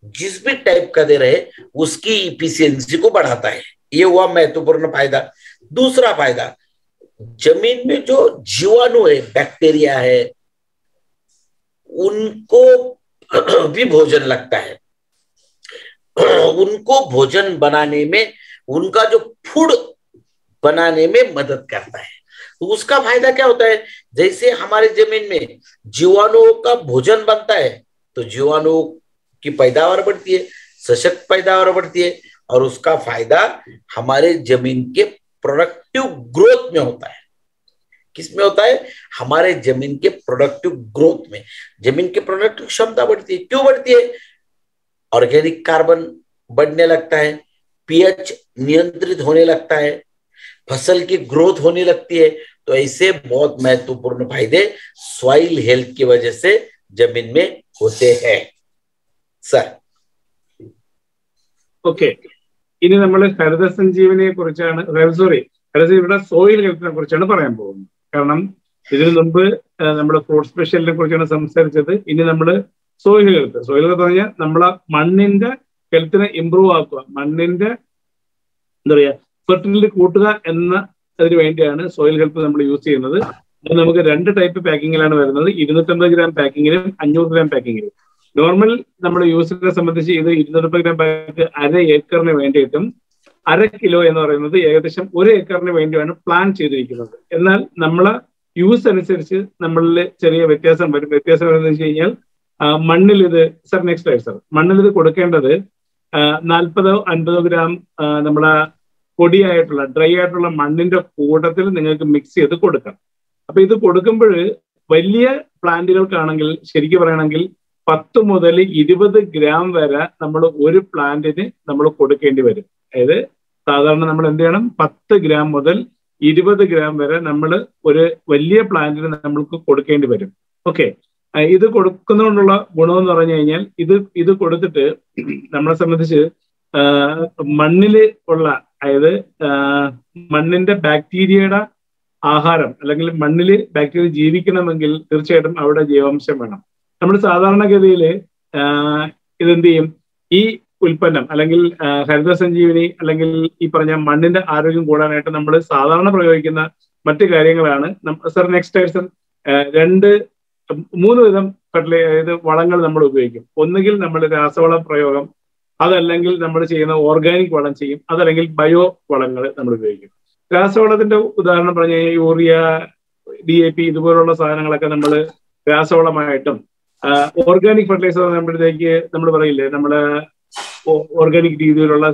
जिस भी टाइप का दे रहे हैं, उसकी इफिशियंसी को बढ़ाता है। ये हुआ महत्वपूर्ण फ़ायदा। दूसरा फ़ायदा, ज़मीन में जो जीवाणु है, बैक्टीरिया है, उनको भी भोजन लगता है। उनको भोजन बनाने में, उनका जो फ़ूड बनाने में मदद करता है। तो उसका फ़ायदा क्या होता है? जैसे हमारे ज़मीन में जीवाणुओं का भोजन बनता है तो जीवाणुओं की पैदावार बढ़ती है, सशक्त पैदावार बढ़ती है, और उसका फ़ायदा हमारे ज़मीन के प्रोडक्टिव ग्रोथ में होता है। किसमें होता है? हमारे ज़मीन के प्रोडक्टिव ग्रोथ में। ज़मीन के प्रोडक्टिव क्षमता बढ़ती है। क्यों बढ़ती है? ऑर्गेनिक कार्बन बढ़ने लगता है। पीएच नियंत्रित होने लगता है। फ़सल की ग्रोथ होने लगती है। तो ऐसे बहुत महत्वपूर्ण फ़ायदे सॉइल हेल्थ की वजह से ज़मीन में होते हैं। Sir okay okay. ഇനി നമ്മൾ ഹരിത സഞ്ജീവനിയെ കുറിച്ചാണ് സോറി ഹരിതജീവിയുടെ സോയിൽ ഹെൽത്തിനെ കുറിച്ചാണ് പറയാൻ പോകുന്നത്. കാരണം ഇതിനു മുമ്പ് നമ്മൾ ഫ്രൂട്ട് സ്പെഷ്യലിനെ കുറിച്ചാണ് സംസാരിച്ചത്. ഇനി നമ്മൾ സോയിൽ ഹെൽത്ത് സോയിൽ ഹെൽത്ത് പറഞ്ഞാൽ നമ്മളെ മണ്ണിന്റെ ഹെൽത്തിനെ ഇമ്പ്രൂവ് ആക്കുക. മണ്ണിന്റെ എന്താ പറയാ ഫെർട്ടിലിറ്റി കൂട്ടുക എന്ന അതിന് വേണ്ടിയാണ് സോയിൽ ഹെൽത്ത് നമ്മൾ യൂസ് ചെയ്യുന്നത്. നമുക്ക് രണ്ട് ടൈപ്പ് പാക്കിങ്ങിലാണ് വരുന്നത്. ഇരുന്നൂറ്റമ്പത് ഗ്രാം പാക്കിങ്ങിലും അഞ്ഞൂറ് ഗ്രാം പാക്കിങ്ങിലും നോർമൽ നമ്മുടെ യൂസിനെ സംബന്ധിച്ച് ഇത് ഇരുന്നൂറ്റമ്പത് ഗ്രാം പാക്ക് അര ഏക്കറിന് വേണ്ടിയിട്ടും അര കിലോ എന്ന് പറയുന്നത് ഏകദേശം ഒരു ഏക്കറിന് വേണ്ടിയാണ് പ്ലാൻ ചെയ്തിരിക്കുന്നത്. എന്നാൽ നമ്മളെ യൂസ് അനുസരിച്ച് നമ്മളിൽ ചെറിയ വ്യത്യാസം വരും. വ്യത്യാസം വരുന്നത് വെച്ച് കഴിഞ്ഞാൽ മണ്ണിൽ ഇത് സർ നെക്സ്റ്റ് ലൈഫ് സർ മണ്ണിൽ ഇത് കൊടുക്കേണ്ടത് നാൽപ്പതോ അൻപതോ ഗ്രാം നമ്മളെ പൊടിയായിട്ടുള്ള ഡ്രൈ ആയിട്ടുള്ള മണ്ണിന്റെ കൂട്ടത്തിൽ നിങ്ങൾക്ക് മിക്സ് ചെയ്ത് കൊടുക്കാം അപ്പൊ ഇത് കൊടുക്കുമ്പോൾ വലിയ പ്ലാന്റുകൾക്കാണെങ്കിൽ ശരിക്കും പറയുകയാണെങ്കിൽ പത്ത് മുതൽ ഇരുപത് ഗ്രാം വരെ നമ്മൾ ഒരു പ്ലാന്റിന് നമ്മൾ കൊടുക്കേണ്ടി വരും. അതായത് സാധാരണ നമ്മൾ എന്ത് ചെയ്യണം? പത്ത് ഗ്രാം മുതൽ ഇരുപത് ഗ്രാം വരെ നമ്മൾ ഒരു വലിയ പ്ലാന്റിന് നമ്മൾക്ക് കൊടുക്കേണ്ടി വരും. ഓക്കെ. ഇത് കൊടുക്കുന്നതുകൊണ്ടുള്ള ഗുണമെന്ന് പറഞ്ഞു കഴിഞ്ഞാൽ ഇത് ഇത് കൊടുത്തിട്ട് നമ്മളെ സംബന്ധിച്ച് മണ്ണിൽ ഉള്ള അതായത് മണ്ണിന്റെ ബാക്ടീരിയയുടെ ആഹാരം അല്ലെങ്കിൽ മണ്ണിൽ ബാക്ടീരിയ ജീവിക്കണമെങ്കിൽ തീർച്ചയായിട്ടും അവിടെ ജീവാംശം വേണം. നമ്മൾ സാധാരണഗതിയിൽ ഇതെന്ത് ചെയ്യും ഈ ഉൽപ്പന്നം അല്ലെങ്കിൽ ഹരിത സഞ്ജീവിനി അല്ലെങ്കിൽ ഈ പറഞ്ഞ മണ്ണിന്റെ ആരോഗ്യം കൂടാനായിട്ട് നമ്മൾ സാധാരണ പ്രയോഗിക്കുന്ന മറ്റു കാര്യങ്ങളാണ്. സർ നെക്സ്റ്റ് സർ രണ്ട് മൂന്ന് വിധം ഫെർട്ടിലൈ അതായത് വളങ്ങൾ നമ്മൾ ഉപയോഗിക്കും. ഒന്നുകിൽ നമ്മൾ രാസവള പ്രയോഗം അതല്ലെങ്കിൽ നമ്മൾ ചെയ്യുന്ന ഓർഗാനിക് വളം ചെയ്യും അതല്ലെങ്കിൽ ബയോ വളങ്ങൾ നമ്മൾ ഉപയോഗിക്കും. രാസവളത്തിന്റെ ഉദാഹരണം പറഞ്ഞു കഴിഞ്ഞാൽ യൂറിയ ഡി എ പി ഇതുപോലുള്ള സാധനങ്ങളൊക്കെ നമ്മൾ രാസവളമായിട്ടും ഓർഗാനിക് ഫെർട്ടിലൈസർ പറയുമ്പോഴത്തേക്ക് നമ്മൾ പറയില്ലേ നമ്മൾ ഓർഗാനിക് രീതിയിലുള്ള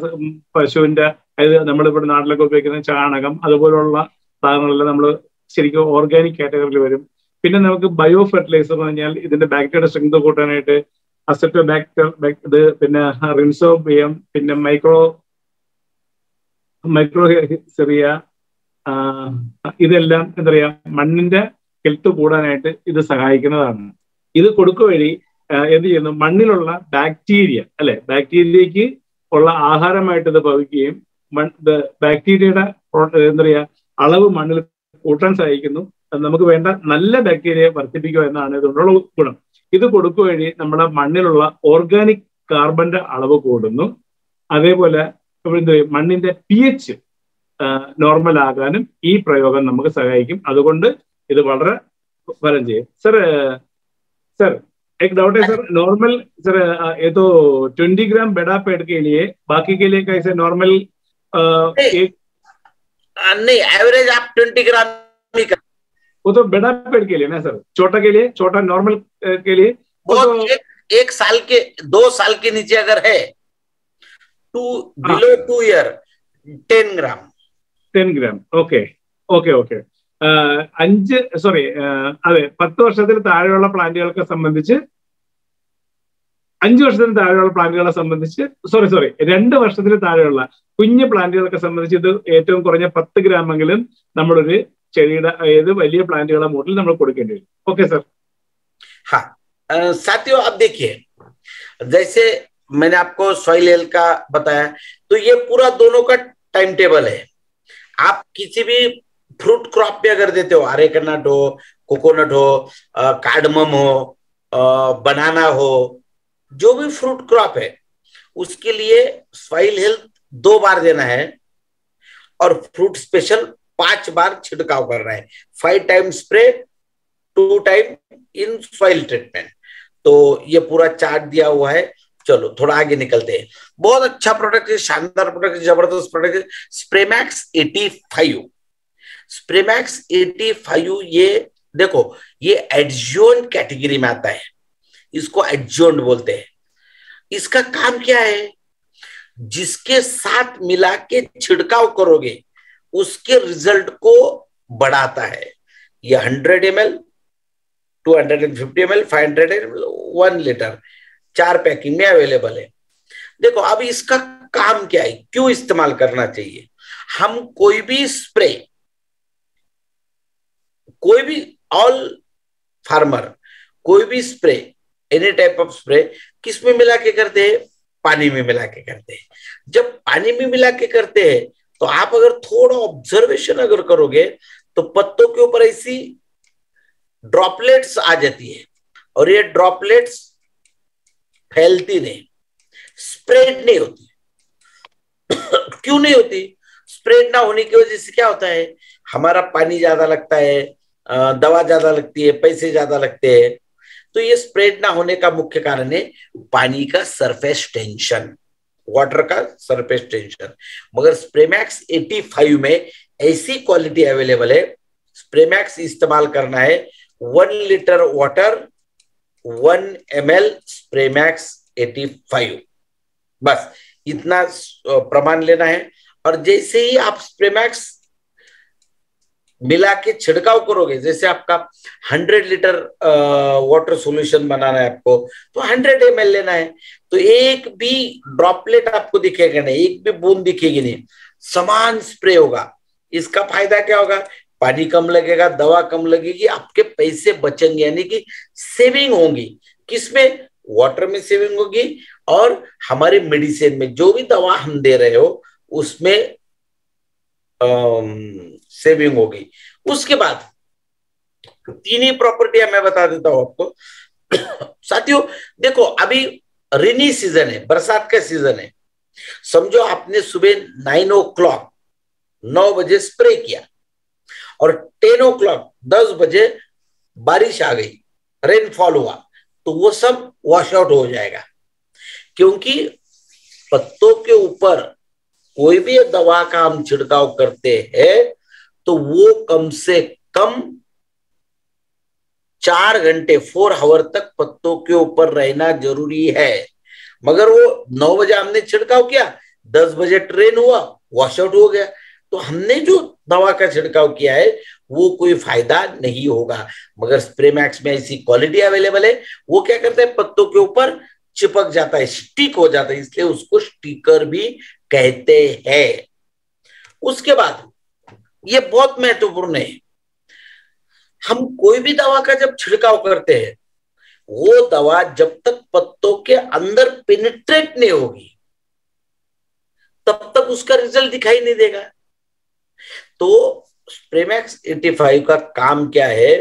പശുവിന്റെ അതായത് നമ്മളിവിടെ നാട്ടിലൊക്കെ ഉപയോഗിക്കുന്ന ചാണകം അതുപോലുള്ള സാധനങ്ങളെല്ലാം നമ്മൾ ശരിക്കും ഓർഗാനിക് കാറ്റഗറിയിൽ വരും. പിന്നെ നമുക്ക് ബയോ ഫെർട്ടിലൈസർ എന്ന് പറഞ്ഞാൽ ഇതിന്റെ ബാക്ടീരിയയുടെ സ്ട്രെങ്ത് കൂട്ടാനായിട്ട് അസെപ്റ്റോ ബാക്ടർ ഇത് പിന്നെ റിൻസോ ബിയം പിന്നെ മൈക്രോ മൈക്രോ ചെറിയ ഇതെല്ലാം എന്താ പറയാ മണ്ണിന്റെ ഹെൽത്ത് കൂടാനായിട്ട് ഇത് സഹായിക്കുന്നതാണ്. ഇത് കൊടുക്കുക വഴി എന്ത് ചെയ്യുന്നു? മണ്ണിലുള്ള ബാക്ടീരിയ അല്ലെ? ബാക്ടീരിയക്ക് ഉള്ള ആഹാരമായിട്ട് ഇത് ഭവിക്കുകയും ബാക്ടീരിയയുടെ എന്താ പറയുക അളവ് മണ്ണിൽ കൂട്ടാൻ സഹായിക്കുന്നു. നമുക്ക് വേണ്ട നല്ല ബാക്ടീരിയ വർദ്ധിപ്പിക്കുക എന്നാണ് ഇതുകൊണ്ടുള്ള ഗുണം. ഇത് കൊടുക്കുക വഴി നമ്മുടെ മണ്ണിലുള്ള ഓർഗാനിക് കാർബന്റെ അളവ് കൂടുന്നു. അതേപോലെ മണ്ണിന്റെ പി എച്ച് നോർമൽ ആകാനും ഈ പ്രയോഗം നമുക്ക് സഹായിക്കും. അതുകൊണ്ട് ഇത് വളരെ ഫലം ചെയ്യും. സർ सर एक डाउट है सर नॉर्मल सर ये तो ट्वेंटी ग्राम बेड़ा पेड के लिए बाकी के लिए कैसे? नॉर्मल एक नहीं एवरेज आप ट्वेंटी ग्राम ही कर वो तो बेड़ा पेड के लिए ना सर छोटा के लिए छोटा नॉर्मल के लिए। वो तो, एक, एक साल के दो साल के नीचे अगर है two below two year ten gram. Ten gram. Okay okay okay അഞ്ച് സോറി അതെ പത്ത് വർഷത്തിൽ താഴെയുള്ള പ്ലാന്റുകളെ സംബന്ധിച്ച് അഞ്ച് വർഷത്തിന് താഴെയുള്ള പ്ലാന്റുകളെ സംബന്ധിച്ച് സോറി സോറി രണ്ട് വർഷത്തിന് താഴെയുള്ള കുഞ്ഞു പ്ലാന്റുകളൊക്കെ സംബന്ധിച്ച് ഇത് ഏറ്റവും കുറഞ്ഞ പത്ത് ഗ്രാമെങ്കിലും നമ്മളൊരു ചെടിയുടെ ഏത് വലിയ പ്ലാന്റുകളെ മൂട്ടിൽ നമ്മൾ കൊടുക്കേണ്ടി വരും ഓക്കെ സർ हाँ साथियों अब देखिए जैसे मैंने आपको सॉइल हेल्थ का बताया तो ये पूरा दोनों का टाइम टेबल है आप किसी भी फ्रूट क्रॉप पे अगर देते हो, अरेकनट हो, कोकोनट हो कार्डमम हो बनाना हो, जो भी फ्रूट क्रॉप है, उसके लिए सॉइल हेल्थ दो बार देना है और फ्रूट स्पेशल पाँच बार छिड़काव करना है। Five time spray, two time in soil treatment. तो ये पूरा चार्ट दिया हुआ है। चलो, थोड़ा आगे निकलते हैं। बहुत अच्छा प्रोडक्ट है, शानदार प्रोडक्ट ज़बरदस्त प्रोडक्ट स्प्रेमैक्स 85 स्प्रेमैक्स 85 ये देखो, ये एडजोन कैटेगरी में आता है। इसको एडजोन बोलते हैं। इसका काम क्या है? जिसके साथ मिला के छिड़काव करोगे, उसके रिज़ल्ट को बढ़ाता है। ये hundred M L two hundred and fifty M L five hundred M L one litre चार पैकिंग में अवेलेबल है। देखो, अब इसका काम क्या है? क्यों इस्तेमाल करना चाहिए? हम कोई भी स्प्रे कोई भी ऑल फार्मर कोई भी spray any type of spray किसमें मिला के करते हैं? पानी में मिला के करते हैं। जब पानी में मिला के करते हैं तो आप अगर थोड़ा ऑब्जर्वेशन अगर करोगे तो पत्तों के ऊपर ऐसी ड्रॉपलेट्स आ जाती है। और ये ड्रॉपलेट्स फैलती नहीं स्प्रेड नहीं होती। क्यों नहीं होती? स्प्रेड ना होने की वजह से क्या होता है? हमारा पानी ज़्यादा लगता है दवा ज़्यादा लगती है, पैसे ज़्यादा लगते हैं। तो ये स्प्रेड ना होने का मुख्य कारण है पानी का सरफेस टेंशन वाटर का सरफेस टेंशन मगर स्प्रेमैक्स 85 में ऐसी क्वालिटी अवेलेबल है स्प्रेमैक्स इस्तेमाल करना है one litre water one M L Spraymax 85 बस, इतना प्रमाण लेना है। और जैसे ही आप स्प्रेमैक्स मिला के छिड़काव करोगे, जैसे आपका हंड्रेड लीटर वाटर सॉल्यूशन बनाना है आपको तो हंड्रेड एम लेना है। तो एक भी ड्रॉपलेट आपको दिखेगा नहीं, एक भी बूंद दिखेगी नहीं। समान स्प्रे होगा। इसका फ़ायदा क्या होगा? पानी कम लगेगा, दवा कम लगेगी, आपके पैसे बचेंगे, यानी कि सेविंग होंगी। किसमें? वाटर में सेविंग होगी और हमारे मेडिसिन में, जो भी दवा हम दे रहे हो, उसमें सेविंग होगी उसके बाद, तीन ही प्रॉपर्टियाँ मैं बता देता हूँ आपको। साथियों, देखो, अभी रेनी सीज़न है, बरसात का सीज़न है। समझो, आपने सुबह नाइन ओ क्लॉक नौ बजे स्प्रे किया और टेन ओ क्लॉक दस बजे बारिश आ गई रेनफॉल हुआ तो वो सब वॉश आउट हो जाएगा। क्योंकि पत्तों के ऊपर कोई भी दवा का हम छिड़काव करते हैं तो वो कम से कम चार घंटे फोर आवर तक पत्तों के ऊपर रहना ज़रूरी है। मगर वो नौ बजे हमने छिड़काव किया, दस बजे ट्रेन हुआ वॉश आउट हो गया। तो हमने जो दवा का छिड़काव किया है, वो कोई फ़ायदा नहीं होगा। मगर स्प्रे मैक्स में ऐसी क्वालिटी अवेलेबल है, वो क्या करता है, पत्तों के ऊपर चिपक जाता है स्टिक हो जाता है, इसलिए उसको स्टिकर भी कहते हैं। उसके बाद ये बहुत महत्वपूर्ण है। हम कोई भी दवा का जब छिड़काव करते हैं, वो दवा जब तक पत्तों के अंदर पेनिट्रेट नहीं होगी, तब तक उसका रिज़ल्ट दिखाई नहीं देगा। तो स्प्रेमैक्स 85 का काम क्या है?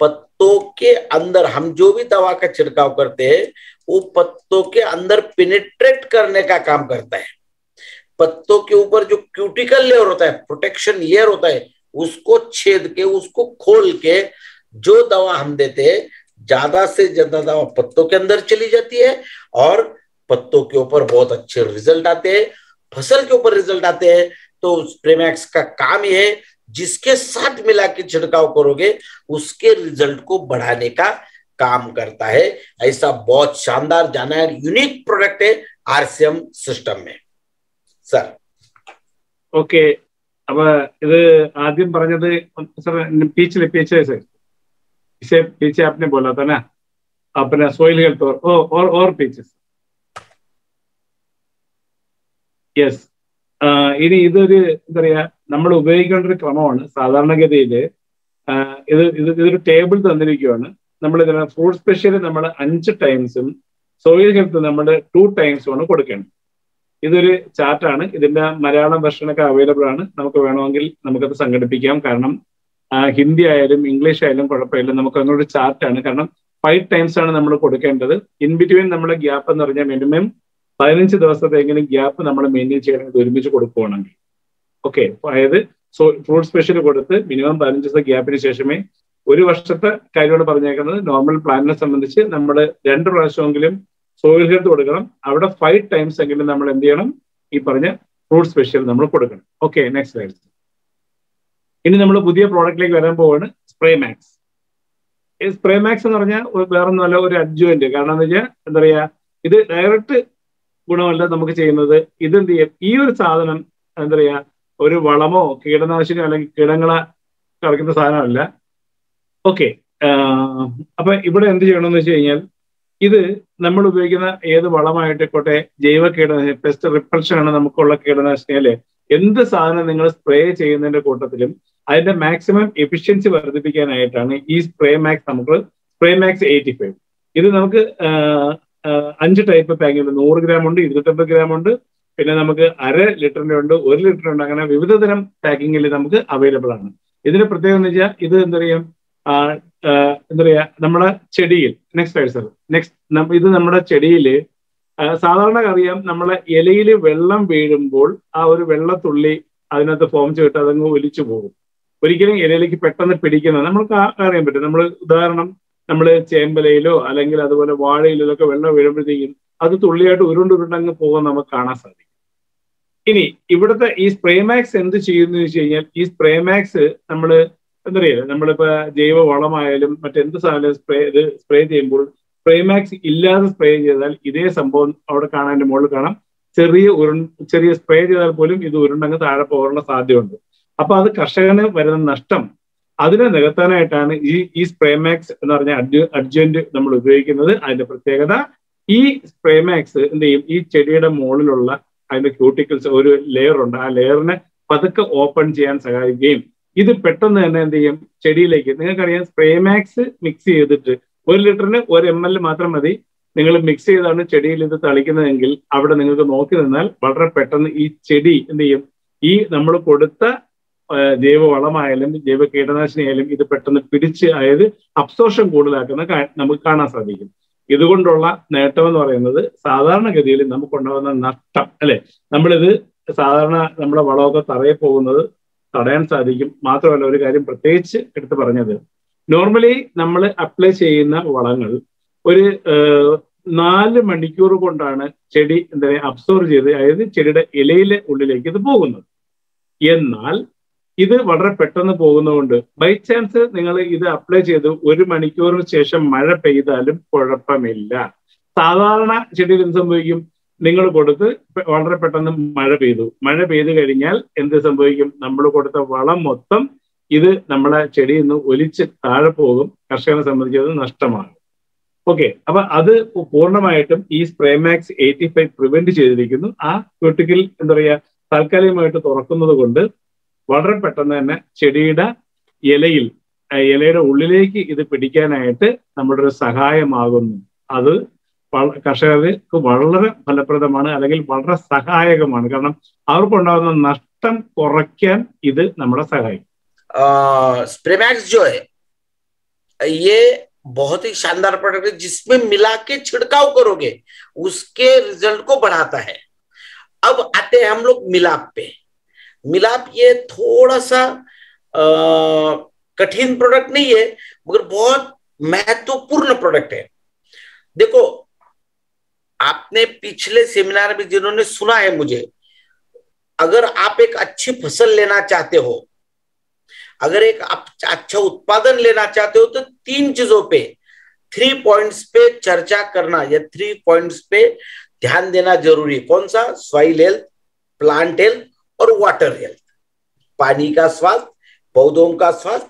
पत्तों के अंदर हम जो भी दवा का छिड़काव करते हैं, वो पत्तों के अंदर पेनिट्रेट करने का काम करता है। पत्तों के ऊपर जो क्यूटिकल लेयर होता है, प्रोटेक्शन लेयर होता है, उसको छेद के, उसको खोल के जो दवा हम देते हैं, ज़्यादा से ज़्यादा दवा पत्तों के अंदर चली जाती है और पत्तों के ऊपर बहुत अच्छे रिज़ल्ट आते हैं। फ़सल के ऊपर रिज़ल्ट आते हैं तो प्रेमैक्स का काम यह है, जिसके साथ मिला के छिड़काव करोगे, उसके रिज़ल्ट को बढ़ाने का काम करता है। ऐसा बहुत शानदार, जाना है यूनिक प्रोडक्ट है आरसीएम सिस्टम में। സർ ഓക്കെ അപ്പൊ ഇത് ആദ്യം പറഞ്ഞത് സർ पीछे पीछे से इसे पीछे आपने बोला था ना अपना सोइल हेल्थ और ओ, और और पीछे യെസ് ഇനി ഇതൊരു എന്താ പറയാ നമ്മൾ ഉപയോഗിക്കേണ്ട ഒരു ക്രമമാണ് സാധാരണഗതിയിൽ ഇത് ഇത് ഇതൊരു ടേബിൾ തന്നിരിക്കുകയാണ് നമ്മൾ ഇതിന് ഫ്രൂട്ട് സ്പെഷ്യൽ നമ്മൾ അഞ്ച് ടൈംസും സോയിൽ ഹെൽത്ത് നമ്മൾ ടു ടൈംസുമാണ് കൊടുക്കേണ്ടത് ഇതൊരു ചാർട്ടാണ് ഇതിന്റെ മലയാളം വെർഷനൊക്കെ അവൈലബിൾ ആണ്. നമുക്ക് വേണമെങ്കിൽ നമുക്കത് സംഘടിപ്പിക്കാം. കാരണം ഹിന്ദി ആയാലും ഇംഗ്ലീഷ് ആയാലും കുഴപ്പമില്ല. നമുക്ക് അങ്ങോട്ട് ചാർട്ടാണ് കാരണം ഫൈവ് ടൈംസ് ആണ് നമ്മൾ കൊടുക്കേണ്ടത്. ഇൻ ബിറ്റ്വീൻ നമ്മുടെ ഗ്യാപ്പ് എന്ന് പറഞ്ഞാൽ മിനിമം പതിനഞ്ച് ദിവസത്തെങ്കിലും ഗ്യാപ്പ് നമ്മൾ മെയിന്റെയിൻ ചെയ്യണമെങ്കിൽ ഒരുമിച്ച് കൊടുക്കുകയാണെങ്കിൽ ഓക്കെ അതായത് സോ ഫ്രൂട്ട് സ്പെഷ്യൽ കൊടുത്ത് മിനിമം പതിനഞ്ച് ദിവസത്തെ ഗ്യാപ്പിന് ശേഷമേ ഒരു വർഷത്തെ കാര്യമാണ് പറഞ്ഞേക്കുന്നത്. നോർമൽ പ്ലാനിനെ സംബന്ധിച്ച് നമ്മൾ രണ്ട് പ്രാവശ്യമെങ്കിലും സോയിൽ ഹെൽത്ത് കൊടുക്കണം. അവിടെ ഫൈവ് ടൈംസ് എങ്കിലും നമ്മൾ എന്ത് ചെയ്യണം? ഈ പറഞ്ഞ ഫ്രൂട്ട് സ്പെഷ്യൽ നമ്മൾ കൊടുക്കണം. ഓക്കെ നെക്സ്റ്റ് സ്ലൈഡ് ഇനി നമ്മൾ പുതിയ പ്രോഡക്റ്റിലേക്ക് വരാൻ പോവാണ് സ്പ്രേ മാക്സ് ഈ സ്പ്രേ മാക്സ് എന്ന് പറഞ്ഞാൽ വേറെ നല്ല ഒരു അഡ്ജോയിന്റ് കാരണം എന്താ വെച്ചാൽ എന്താ പറയാ ഇത് ഡയറക്റ്റ് ഗുണമല്ല നമുക്ക് ചെയ്യുന്നത്. ഇതെന്ത് ചെയ്യും? ഈ ഒരു സാധനം എന്താ പറയാ ഒരു വളമോ കീടനാശിനിയോ അല്ലെങ്കിൽ കീടങ്ങളെ കളിക്കുന്ന സാധനമല്ല. ഓക്കെ അപ്പൊ ഇവിടെ എന്ത് ചെയ്യണമെന്ന് വെച്ച് കഴിഞ്ഞാൽ ഇത് നമ്മൾ ഉപയോഗിക്കുന്ന ഏത് വളമായിട്ടിക്കോട്ടെ ജൈവ കീടനാശിനി പെസ്റ്റ് റിപ്പൾഷൻ ആണ് നമുക്കുള്ള കീടനാശിനി അല്ലെ എന്ത് സാധനം നിങ്ങൾ സ്പ്രേ ചെയ്യുന്നതിന്റെ കൂട്ടത്തിലും അതിന്റെ മാക്സിമം എഫിഷ്യൻസി വർദ്ധിപ്പിക്കാനായിട്ടാണ് ഈ സ്പ്രേ മാക്സ് നമുക്ക് സ്പ്രേ മാക്സ് എയ്റ്റി ഫൈവ് ഇത് നമുക്ക് അഞ്ച് ടൈപ്പ് പാക്കിംഗ് നൂറ് ഗ്രാം ഉണ്ട് ഇരുന്നൂറ്റമ്പത് ഗ്രാം ഉണ്ട് പിന്നെ നമുക്ക് അര ലിറ്ററിന്റെ ഉണ്ട് ഒരു ലിറ്റർ ഉണ്ട് അങ്ങനെ വിവിധ തരം പാക്കിങ്ങിൽ നമുക്ക് അവൈലബിൾ ആണ്. ഇതിന്റെ പ്രത്യേകത എന്ന് വെച്ചാൽ ഇത് എന്താ പറയാ എന്താ പറയാ നമ്മുടെ ചെടിയിൽ നെക്സ്റ്റ് സൈഡ് സർ നെക്സ്റ്റ് ഇത് നമ്മുടെ ചെടിയിൽ സാധാരണ അറിയാം നമ്മളെ ഇലയിൽ വെള്ളം വീഴുമ്പോൾ ആ ഒരു വെള്ളത്തുള്ളി അതിനകത്ത് ഫോം ചെയ്തിട്ട് അതങ്ങ് ഒലിച്ചു പോകും. ഒരിക്കലും ഇലയിലേക്ക് പെട്ടെന്ന് പിടിക്കുന്നത് നമ്മൾക്ക് അറിയാൻ പറ്റും. നമ്മൾ ഉദാഹരണം നമ്മൾ ചേമ്പലയിലോ അല്ലെങ്കിൽ അതുപോലെ വാഴയിലോ ഒക്കെ വെള്ളം വീഴുമ്പോഴത്തേക്കും അത് തുള്ളിയായിട്ട് ഉരുണ്ട് ഉരുണ്ടങ്ങ് പോകാൻ നമുക്ക് കാണാൻ സാധിക്കും. ഇനി ഇവിടുത്തെ ഈ സ്പ്രേമാക്സ് എന്ത് ചെയ്യുന്നു വെച്ച് കഴിഞ്ഞാൽ ഈ സ്പ്രേമാക്സ് നമ്മൾ എന്താ പറയുക നമ്മളിപ്പോ ജൈവ വളമായാലും മറ്റെന്ത് സാധനം സ്പ്രേ ഇത് സ്പ്രേ ചെയ്യുമ്പോൾ സ്പ്രേമാക്സ് ഇല്ലാതെ സ്പ്രേ ചെയ്താൽ ഇതേ സംഭവം അവിടെ കാണാൻ മുകളിൽ കാണാം. ചെറിയ ഉരു ചെറിയ സ്പ്രേ ചെയ്താൽ പോലും ഇത് ഉരുണ്ടങ്ങ് താഴെ പോകാനുള്ള സാധ്യതയുണ്ട്. അപ്പൊ അത് കർഷകന് വരുന്ന നഷ്ടം അതിനെ നികത്താനായിട്ടാണ് ഈ ഈ സ്പ്രേമാക്സ് എന്ന് പറഞ്ഞ അഡ്ജു അഡ്ജന്റ് നമ്മൾ ഉപയോഗിക്കുന്നത്. അതിന്റെ പ്രത്യേകത ഈ സ്പ്രേമാക്സ് എന്ത് ചെയ്യും? ഈ ചെടിയുടെ മുകളിലുള്ള അതിന്റെ ക്യൂട്ടിക്കിൾസ് ഒരു ലെയർ ഉണ്ട്. ആ ലെയറിനെ പതുക്കെ ഓപ്പൺ ചെയ്യാൻ സഹായിക്കുകയും ഇത് പെട്ടെന്ന് തന്നെ എന്ത് ചെയ്യും? ചെടിയിലേക്ക്. നിങ്ങൾക്കറിയാം സ്പ്രേമാക്സ് മിക്സ് ചെയ്തിട്ട് ഒരു ലിറ്ററിന് ഒരു എം എൽ മാത്രം മതി. നിങ്ങൾ മിക്സ് ചെയ്താണ് ചെടിയിൽ ഇത് തളിക്കുന്നതെങ്കിൽ അവിടെ നിങ്ങൾക്ക് നോക്കി നിന്നാൽ വളരെ പെട്ടെന്ന് ഈ ചെടി എന്ത് ചെയ്യും? ഈ നമ്മൾ കൊടുത്ത ജൈവ വളമായാലും ജൈവ കീടനാശിനി ആയാലും ഇത് പെട്ടെന്ന് പിടിച്ച് അതായത് അബ്സോർഷൻ കൂടുതലാക്കുന്ന നമുക്ക് കാണാൻ സാധിക്കും. ഇതുകൊണ്ടുള്ള നേട്ടം എന്ന് പറയുന്നത് സാധാരണഗതിയിൽ നമുക്കുണ്ടാകുന്ന നഷ്ടം അല്ലെ? നമ്മളിത് സാധാരണ നമ്മുടെ വളമൊക്കെ തറയെ പോകുന്നത് തടയാൻ സാധിക്കും. മാത്രമല്ല ഒരു കാര്യം പ്രത്യേകിച്ച് എടുത്തു പറഞ്ഞത്. നോർമലി നമ്മൾ അപ്ലൈ ചെയ്യുന്ന വളങ്ങൾ ഒരു നാല് മണിക്കൂർ കൊണ്ടാണ് ചെടി എന്താ പറയുക അബ്സോർവ് ചെയ്ത് അതായത് ചെടിയുടെ ഇലയിലെ ഉള്ളിലേക്ക് ഇത് പോകുന്നത്. എന്നാൽ ഇത് വളരെ പെട്ടെന്ന് പോകുന്നതുകൊണ്ട് ബൈ ചാൻസ് നിങ്ങൾ ഇത് അപ്ലൈ ചെയ്ത് ഒരു മണിക്കൂറിന് ശേഷം മഴ പെയ്താലും കുഴപ്പമില്ല. സാധാരണ ചെടിയിൽ എന്ത് സംഭവിക്കും? നിങ്ങൾ കൊടുത്ത് വളരെ പെട്ടെന്ന് മഴ പെയ്തു. മഴ പെയ്തു കഴിഞ്ഞാൽ എന്ത് സംഭവിക്കും? നമ്മൾ കൊടുത്ത വളം മൊത്തം ഇത് നമ്മളെ ചെടിയിൽ നിന്ന് ഒലിച്ച് താഴെ പോകും. കർഷകനെ സംബന്ധിച്ചത് നഷ്ടമാണ് ഓക്കെ. അപ്പൊ അത് പൂർണമായിട്ടും ഈ spray max eighty five prevent ചെയ്തിരിക്കുന്നു. ആ ക്യൂട്ടിക്കൽ എന്താ പറയുക താൽക്കാലികമായിട്ട് തുറക്കുന്നത് കൊണ്ട് വളരെ പെട്ടെന്ന് തന്നെ ചെടിയുടെ ഇലയിൽ ഇലയുടെ ഉള്ളിലേക്ക് ഇത് പിടിക്കാനായിട്ട് നമ്മുടെ ഒരു സഹായമാകുന്നു. അത് കർഷകർക്ക് വളരെ ഫലപ്രദമാണ് അല്ലെങ്കിൽ വളരെ സഹായകമാണ് കാരണം അവർക്കുണ്ടാകുന്ന നഷ്ടം കുറയ്ക്കാൻ ഇത് നമ്മളെ സഹായിക്കും स्प्रेमैक्स जो है ये बहुत ही शानदार प्रोडक्ट है जिसमें मिला के छिड़काव करोगे उसके रिजल्ट को बढ़ाता है अब आते हैं हम लोग मिलाप पे मिलाप ये थोड़ा सा आ, कठिन प्रोडक्ट नहीं है मगर बहुत महत्वपूर्ण प्रोडक्ट है देखो आपने पिछले सेमिनार में जिन्होंने सुना है मुझे, अगर आप एक अच्छी फ़सल लेना चाहते हो, अगर एक अच्छा उत्पादन लेना चाहते हो तो तीन चीज़ों पे थ्री पॉइंट्स पे चर्चा करना या थ्री पॉइंट्स पे ध्यान देना ज़रूरी कौन सा? सॉइल हेल्थ प्लांट हेल्थ और वाटर हेल्थ पानी का स्वास्थ्य, पौधों का स्वास्थ्य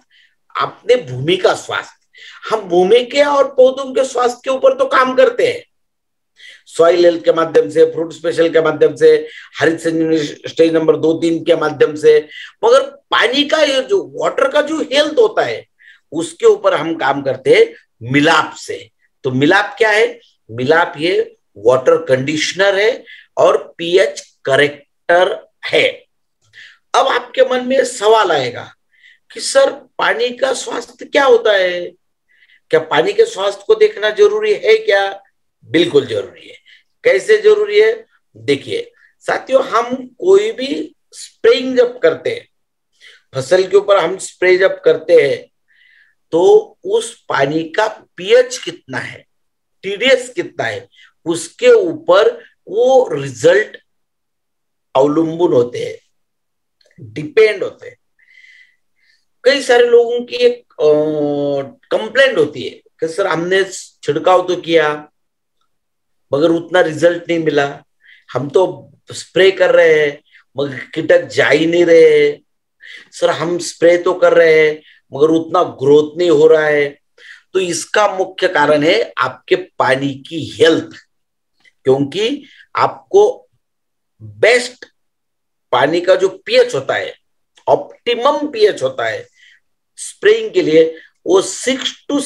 अपने भूमि का स्वास्थ्य। हम भूमि के और पौधों के स्वास्थ्य के ऊपर तो काम करते हैं। सॉइल हेल्थ के माध्यम से फ्रूट स्पेशल के माध्यम से, हरित संजीवनी स्टेज नंबर दो तीन के माध्यम से। मगर पानी का ये जो वाटर का जो हेल्थ होता है, उसके ऊपर हम काम करते हैं मिलाप से। तो मिलाप क्या है? मिलाप ये वाटर कंडीशनर है और पीएच करेक्टर है। अब आपके मन में सवाल आएगा कि सर, पानी का स्वास्थ्य क्या होता है? क्या पानी के स्वास्थ्य को देखना ज़रूरी है क्या? बिल्कुल ज़रूरी है। कैसे ज़रूरी है? देखिए, साथियों, हम कोई भी स्प्रेइंग जब करते हैं, फ़सल के ऊपर हम स्प्रे जब करते हैं तो उस पानी का पीएच कितना है टीडीएस कितना है, उसके ऊपर वो रिज़ल्ट अवलंबन होते हैं डिपेंड होते हैं। कई सारे लोगों की एक कंप्लेंट होती है कि, सर, हमने छिड़काव तो किया मगर उतना रिज़ल्ट नहीं मिला। हम तो स्प्रे कर रहे हैं, मगर कीटक जा ही नहीं रहे सर, हम स्प्रे तो कर रहे हैं, मगर उतना ग्रोथ नहीं हो रहा है। तो इसका मुख्य कारण है आपके पानी की हेल्थ क्योंकि आपको बेस्ट पानी का जो पीएच होता है ऑप्टिमम पीएच होता है स्प्रेइंग के लिए वो सिक्स टू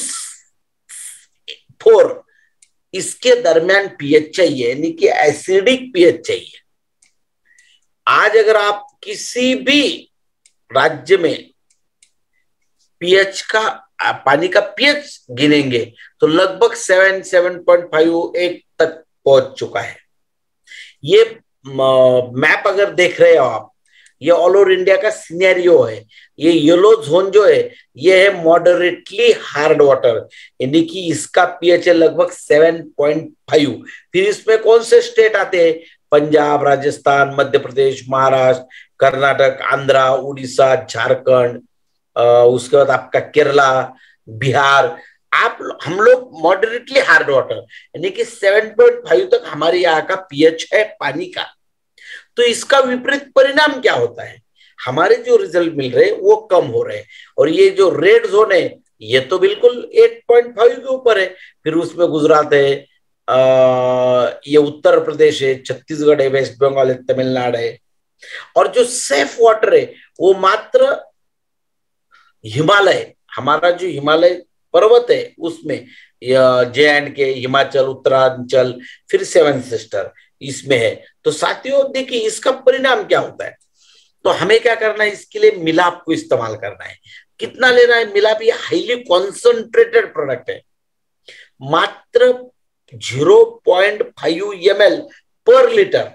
फोर इसके दरमियान पीएच चाहिए, यानी कि एसिडिक पीएच चाहिए। आज अगर आप किसी भी राज्य में पीएच का, पानी का पीएच गिनेंगे तो लगभग seven seven point five eight तक पहुँच चुका है। ये मैप अगर देख रहे हो आप ये ऑल ओवर इंडिया का सिनेरियो है। ये येलो जोन जो है, ये है मॉडरेटली हार्ड वाटर यानी कि इसका पीएच है लगभग 7.5 फिर इसमें कौन से स्टेट आते हैं? पंजाब, राजस्थान, मध्य प्रदेश, महाराष्ट्र, कर्नाटक, आंध्रा, उड़ीसा, झारखंड उसके बाद आपका केरला, बिहार। आप हम लोग मॉडरेटली हार्ड वाटर यानी कि 7.5 तक हमारे यहाँ का पीएच है पानी का। तो इसका विपरीत परिणाम क्या होता है? हमारे जो रिज़ल्ट मिल रहे वो कम हो रहे और ये जो रेड जोन है ये तो बिल्कुल 8.5 के ऊपर है। फिर उसमें गुजरात है आ, ये उत्तर प्रदेश है छत्तीसगढ़ है वेस्ट बंगाल है तमिलनाडु है। और जो सेफ़ वाटर है वो मात्र हिमालय हमारा जो हिमालय पर्वत है उसमें जे एंड के हिमाचल उत्तरांचल फिर सेवन सिस्टर इसमें है। तो साथियों, देखिए, इसका परिणाम क्या होता है? तो हमें क्या करना है? इसके लिए मिलाप को इस्तेमाल करना है। कितना लेना है? मिलाप ये हाईली कॉन्सेंट्रेटेड प्रोडक्ट है। मात्र 0.5 एम एल पर लीटर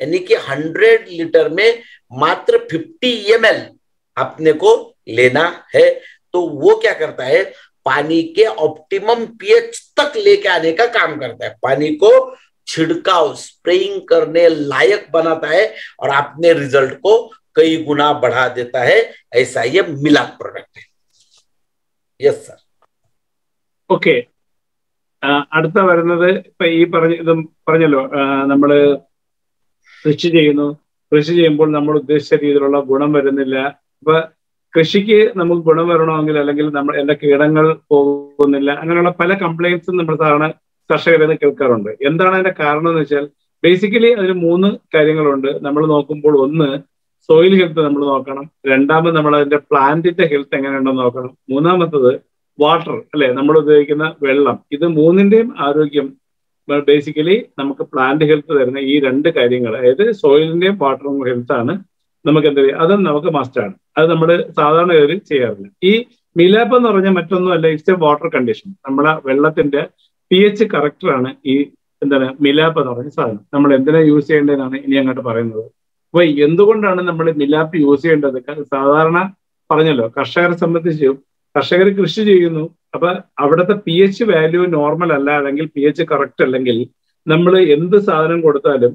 यानी कि 100 लीटर में मात्र 50 एम एल अपने को लेना है। तो वो क्या करता है? पानी के ऑप्टिमम पीएच तक लेके आने का काम करता है। पानी को छिड़काव स्प्रेइंग करने लायक बनाता है और अपने रिजल्ट को कई गुना बढ़ा देता है ऐसा ये मिला प्रोडक्ट है യെസ് സർ ഓക്കെ അടുത്ത വരുന്നത് ഇപ്പൊ ഈ പറഞ്ഞ ഇതും പറഞ്ഞല്ലോ നമ്മള് കൃഷി ചെയ്യുന്നു കൃഷി ചെയ്യുമ്പോൾ നമ്മൾ ഉദ്ദേശിച്ച രീതിയിലുള്ള ഗുണം വരുന്നില്ല അപ്പൊ കൃഷിക്ക് നമുക്ക് ഗുണം വരണമെങ്കിൽ അല്ലെങ്കിൽ നമ്മൾ എന്റെ കീടങ്ങൾ പോകുന്നില്ല അങ്ങനെയുള്ള പല കംപ്ലൈൻസും നമ്മൾ സാധാരണ കർഷകരിൽ നിന്ന് കേൾക്കാറുണ്ട്. എന്താണ് അതിന്റെ കാരണം എന്ന് വെച്ചാൽ ബേസിക്കലി അതിന് മൂന്ന് കാര്യങ്ങളുണ്ട് നമ്മൾ നോക്കുമ്പോൾ. ഒന്ന് സോയിൽ ഹെൽത്ത് നമ്മൾ നോക്കണം. രണ്ടാമത് നമ്മൾ അതിന്റെ പ്ലാന്റിന്റെ ഹെൽത്ത് എങ്ങനെയുണ്ടെന്ന് നോക്കണം. മൂന്നാമത്തത് വാട്ടർ അല്ലെ? നമ്മൾ ഉപയോഗിക്കുന്ന വെള്ളം. ഇത് മൂന്നിന്റെയും ആരോഗ്യം. ബേസിക്കലി നമുക്ക് പ്ലാന്റ് ഹെൽത്ത് തരുന്ന ഈ രണ്ട് കാര്യങ്ങൾ. അതായത് സോയിലിന്റെയും വാട്ടറും ഹെൽത്ത് ആണ് നമുക്ക് എന്ത് അതും നമുക്ക് മസ്റ്റാണ് അത് നമ്മൾ സാധാരണ ഗതിയിൽ ചെയ്യാറില്ല. ഈ മിലാപ്പ് എന്ന് പറഞ്ഞാൽ മറ്റൊന്നും അല്ല ഇറ്റ്സ് എ വാട്ടർ കണ്ടീഷൻ നമ്മളെ വെള്ളത്തിന്റെ പി എച്ച് കറക്റ്ററാണ് ഈ എന്താണ് മിലാപ്പ് എന്ന് പറഞ്ഞ സാധനം. നമ്മൾ എന്തിനാ യൂസ് ചെയ്യേണ്ടതെന്നാണ് ഇനി അങ്ങോട്ട് പറയുന്നത്. അപ്പൊ എന്തുകൊണ്ടാണ് നമ്മൾ മിലാപ്പ് യൂസ് ചെയ്യേണ്ടത്? സാധാരണ പറഞ്ഞല്ലോ കർഷകരെ സംബന്ധിച്ച് കർഷകർ കൃഷി ചെയ്യുന്നു. അപ്പൊ അവിടുത്തെ പി എച്ച് വാല്യൂ നോർമൽ അല്ല അല്ലെങ്കിൽ പി എച്ച് കറക്റ്റ് അല്ലെങ്കിൽ നമ്മൾ എന്ത് സാധനം കൊടുത്താലും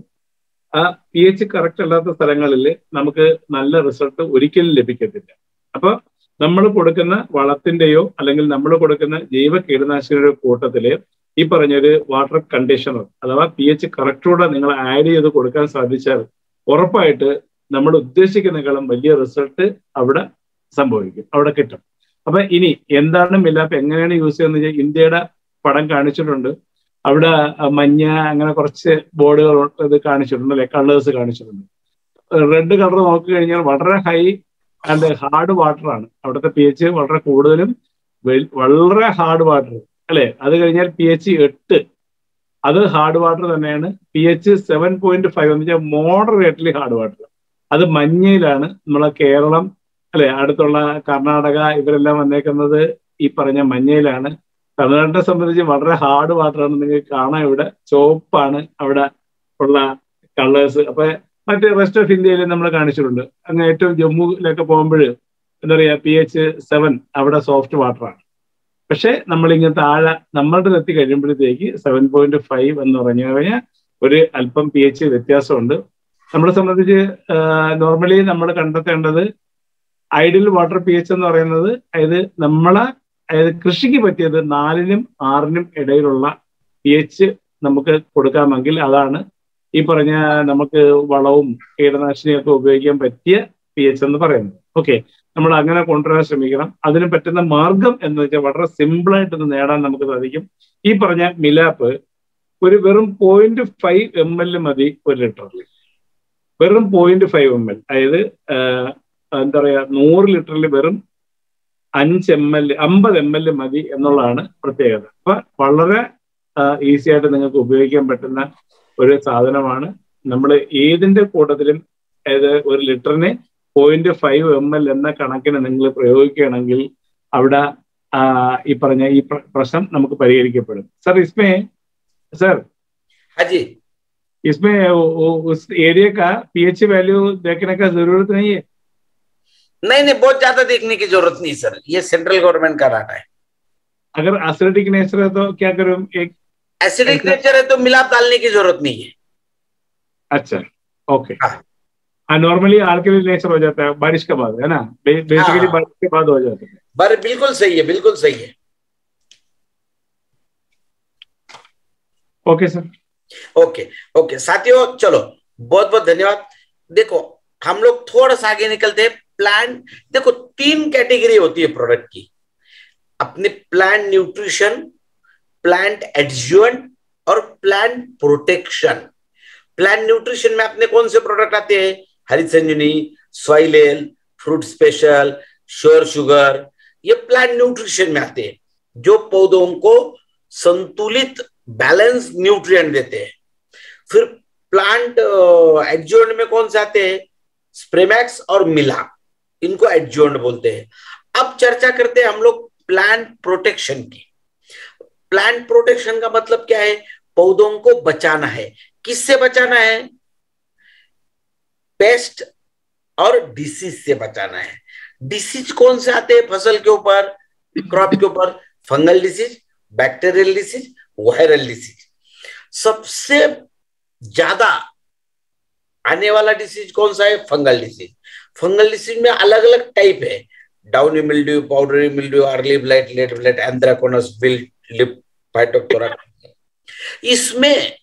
ആ പി എച്ച് കറക്റ്റ് അല്ലാത്ത സ്ഥലങ്ങളിൽ നമുക്ക് നല്ല റിസൾട്ട് ഒരിക്കലും ലഭിക്കത്തില്ല. അപ്പൊ നമ്മൾ കൊടുക്കുന്ന വളത്തിന്റെയോ അല്ലെങ്കിൽ നമ്മൾ കൊടുക്കുന്ന ജൈവ കീടനാശിനിയുടെ കൂട്ടത്തിൽ ഈ പറഞ്ഞൊരു വാട്ടർ കണ്ടീഷണർ അഥവാ പി എച്ച് കറക്റ്റോടെ നിങ്ങൾ ആഡ് ചെയ്ത് കൊടുക്കാൻ സാധിച്ചാൽ ഉറപ്പായിട്ട് നമ്മൾ ഉദ്ദേശിക്കുന്നതിനേക്കാളും വലിയ റിസൾട്ട് അവിടെ സംഭവിക്കും അവിടെ കിട്ടും. അപ്പൊ ഇനി എന്താണ് മിലാപ്പ് എങ്ങനെയാണ് യൂസ് ചെയ്യുന്നത്? ഇന്ത്യയുടെ പടം കാണിച്ചിട്ടുണ്ട്. അവിടെ മഞ്ഞ അങ്ങനെ കുറച്ച് ബോർഡുകൾ ഇത് കാണിച്ചിട്ടുണ്ട് അല്ലെ? കളേഴ്സ് കാണിച്ചിട്ടുണ്ട്. റെഡ് കളർ നോക്കി കഴിഞ്ഞാൽ വളരെ ഹൈ ആൻഡ് ഹാർഡ് വാട്ടർ ആണ്. അവിടുത്തെ പി എച്ച് വളരെ കൂടുതലും വളരെ ഹാർഡ് വാട്ടർ അല്ലെ? അത് കഴിഞ്ഞാൽ പി എച്ച് എട്ട്. അത് ഹാർഡ് വാട്ടർ തന്നെയാണ്. P H seven point five എന്ന് വെച്ചാൽ മോഡറേറ്റ്ലി ഹാർഡ് വാട്ടർ അത് മഞ്ഞയിലാണ്. നമ്മളെ കേരളം അല്ലെ? അടുത്തുള്ള കർണാടക ഇവരെല്ലാം വന്നേക്കുന്നത് ഈ പറഞ്ഞ മഞ്ഞയിലാണ്. തമിഴ്നാട്ടിനെ സംബന്ധിച്ച് വളരെ ഹാർഡ് വാട്ടർ ആണ് നിങ്ങൾക്ക് കാണാൻ ഇവിടെ. ചുവപ്പാണ് അവിടെ ഉള്ള കളേഴ്സ് അപ്പൊ മറ്റേ റെസ്റ്റ് ഓഫ് ഇന്ത്യയിൽ നമ്മൾ കാണിച്ചിട്ടുണ്ട്. അങ്ങ് ഏറ്റവും ജമ്മുവിലൊക്കെ പോകുമ്പോൾ എന്താ പറയാ പി എച്ച് സെവൻ അവിടെ സോഫ്റ്റ് വാട്ടറാണ് പക്ഷെ നമ്മൾ ഇങ്ങനെ താഴെ നമ്മളുടെ എത്തി കഴിയുമ്പോഴത്തേക്ക് സെവൻ പോയിന്റ് ഫൈവ് എന്ന് പറഞ്ഞു കഴിഞ്ഞാൽ ഒരു അല്പം പി എച്ച് വ്യത്യാസമുണ്ട്. നമ്മളെ സംബന്ധിച്ച് നോർമലി നമ്മൾ കണ്ടെത്തേണ്ടത് ഐഡിയൽ വാട്ടർ പി എച്ച് എന്ന് പറയുന്നത് അതായത് നമ്മളെ അതായത് കൃഷിക്ക് പറ്റിയത് നാലിനും ആറിനും ഇടയിലുള്ള പി എച്ച് നമുക്ക് കൊടുക്കാമെങ്കിൽ അതാണ് ഈ പറഞ്ഞ നമുക്ക് വളവും കീടനാശിനിയൊക്കെ ഉപയോഗിക്കാൻ പറ്റിയ പി എച്ച് എന്ന് പറയുന്നത്. ഓക്കെ നമ്മൾ അങ്ങനെ കൊണ്ടുവരാൻ ശ്രമിക്കണം. അതിന് പറ്റുന്ന മാർഗം എന്ന് വെച്ചാൽ വളരെ സിമ്പിളായിട്ട് ഇത് നേടാൻ നമുക്ക് സാധിക്കും. ഈ പറഞ്ഞ മിലാപ്പ് ഒരു വെറും പോയിന്റ് ഫൈവ് എം എൽ മതി ഒരു ലിറ്ററിൽ വെറും പോയിന്റ് ഫൈവ് എം എൽ അതായത് എന്താ പറയാ നൂറ് ലിറ്ററിൽ വെറും അഞ്ച് എം എൽ അമ്പത് എം എൽ മതി എന്നുള്ളതാണ് പ്രത്യേകത. അപ്പൊ വളരെ ഈസി ആയിട്ട് നിങ്ങൾക്ക് ഉപയോഗിക്കാൻ പറ്റുന്ന ഒരു സാധനമാണ്. നമ്മൾ ഏതിന്റെ കൂട്ടത്തിലും അതായത് ഒരു ലിറ്ററിന് പോയിന്റ് ഫൈവ് എം എൽ എന്ന കണക്കിന് നിങ്ങൾ പ്രയോഗിക്കുകയാണെങ്കിൽ അവിടെ ഈ പറഞ്ഞ ഈ പ്രശ്നം നമുക്ക് പരിഹരിക്കപ്പെടും സർ ഇസ്മേ सर हाँ जी इसमें उस एरिया का पीएच वैल्यू देखने का जरूरत नहीं है नहीं नहीं बहुत ज्यादा देखने की जरूरत नहीं सर ये सेंट्रल गवर्नमेंट का डाटा है अगर एसिडिक नेचर है तो क्या करूं एक एसिडिक नेचर है तो मिलाप डालने की जरूरत नहीं है अच्छा ओके हाँ नॉर्मली आल्कली नेचर हो जाता है बारिश के बाद है ना? बेसिकली बारिश के बाद हो जाता है। बर बिल्कुल सही है बिल्कुल सही है। ओके सर ओके ओके साथियों चलो बहुत बहुत धन्यवाद। देखो हम लोग थोड़ा सा आगे निकलते हैं। प्लान देखो तीन कैटेगरी होती है प्रोडक्ट की। अपने प्लान न्यूट्रिशन प्लांट एडजुएंट और प्लांट प्रोटेक्शन प्लांट न्यूट्रिशन में अपने कौन से प्रोडक्ट आते हैं? हरित संजीवनी सॉइलेल फ्रूट स्पेशल श्योर शुगर ये प्लांट न्यूट्रिशन में आते हैं, जो पौधों को संतुलित बैलेंस न्यूट्रिएंट देते हैं। फिर प्लांट एडजोन में कौन से आते हैं? स्प्रेमैक्स और मिला इनको एडजोन बोलते हैं। अब चर्चा करते हैं हम लोग प्लांट प्रोटेक्शन की। प्लांट प्रोटेक्शन का मतलब क्या है? पौधों को बचाना है। किससे बचाना है? पेस्ट और डिसीज से बचाना है। डिसीज कौन से आते हैं फ़सल के ऊपर क्रॉप के ऊपर? Fungal disease bacterial disease viral disease सबसे ज़्यादा आने वाला डिसीज कौन सा है? फंगल डिसीज फंगल डिसीज में अलग अलग टाइप है downy mildew powdery mildew early blight late blight anthracnose wilt leaf इसमें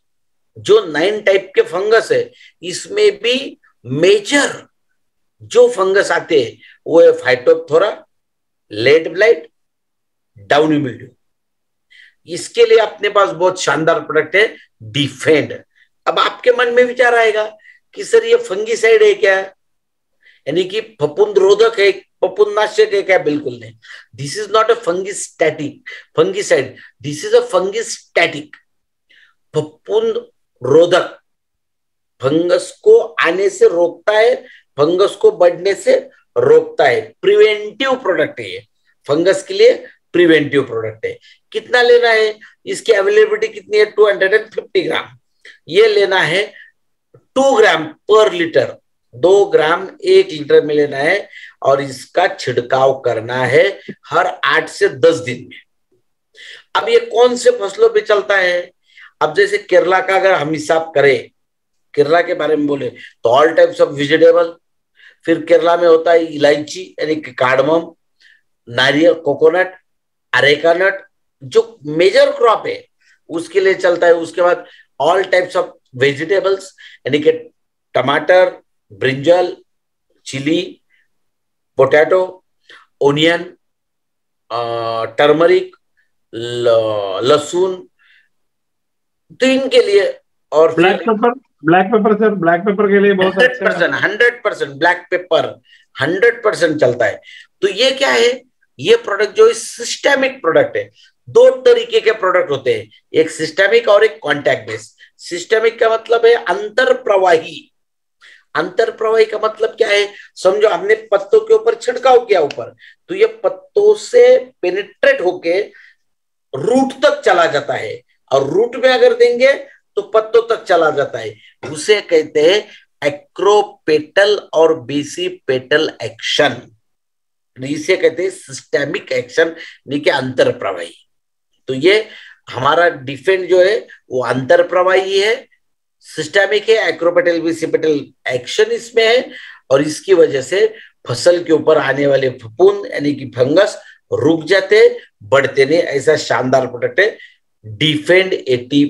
जो नाइन टाइप के फंगस है, इसमें भी मेजर जो फंगस आते हैं, वो है phytophthora late blight downy mildew इसके लिए अपने पास बहुत शानदार प्रोडक्ट है डिफेंड अब आपके मन में विचार आएगा कि सर ये फंगीसाइड है क्या? यानी कि फपुंद रोधक है फपुंद नाशक है क्या? बिल्कुल नहीं. This is not a fungistatic fungicide this is a fungistatic फपुंद रोधक फंगस को आने से रोकता है, फंगस को बढ़ने से रोकता है। प्रिवेंटिव प्रोडक्ट है ये। फंगस के लिए प्रिवेंटिव प्रोडक्ट है। कितना लेना है? इसकी अवेलेबिलिटी कितनी है? Two hundred and fifty gram. ये लेना है टू ग्राम पर लीटर दो ग्राम एक लीटर में लेना है और इसका छिड़काव करना है हर आठ से दस दिन में। अब ये कौन से फ़सलों पे चलता है? अब जैसे केरला का अगर हम हिसाब करें केरला के बारे में बोले तो ऑल टाइप्स ऑफ़ वेजिटेबल फिर केरला में होता है इलायची यानी कार्डमम नारियल कोकोनट अरेका नट जो मेजर क्रॉप है उसके लिए चलता है उसके बाद ऑल टाइप्स ऑफ़ वेजिटेबल्स यानी कि टमाटर brinjal chilli potato onion turmeric लहसुन तो इनके लिए और black pepper black pepper sir black pepper के लिए बहुत hundred percent hundred percent black pepper hundred percent चलता है। तो ये क्या है? ये प्रोडक्ट जो सिस्टेमिक प्रोडक्ट है दो तरीके के प्रोडक्ट होते हैं। एक सिस्टेमिक और एक कॉन्टैक्ट बेस्ड सिस्टेमिक का मतलब है अंतर प्रवाही अंतर प्रवाही का मतलब क्या है? समझो हमने पत्तों के ऊपर छिड़काव किया ऊपर तो ये पत्तों से पेनिट्रेट होके रूट तक चला जाता है। और रूट में अगर देंगे तो पत्तों तक चला जाता है। उसे कहते हैं एक्रोपेटल और बीसी पेटल एक्शन इसे कहते हैं सिस्टेमिक एक्शन कि अंतर प्रवाही तो ये हमारा डिफेंड जो है, वो अंतर प्रवाही है। सिस्टेमिक है एक्रोपेटल बीसीपेटल एक्शन इसमें है। और इसकी वजह से फ़सल के ऊपर आने वाले फपून यानी कि फंगस, रुक जाते, बढ़ते नहीं। ऐसा शानदार प्रोडक्ट है। Defend AT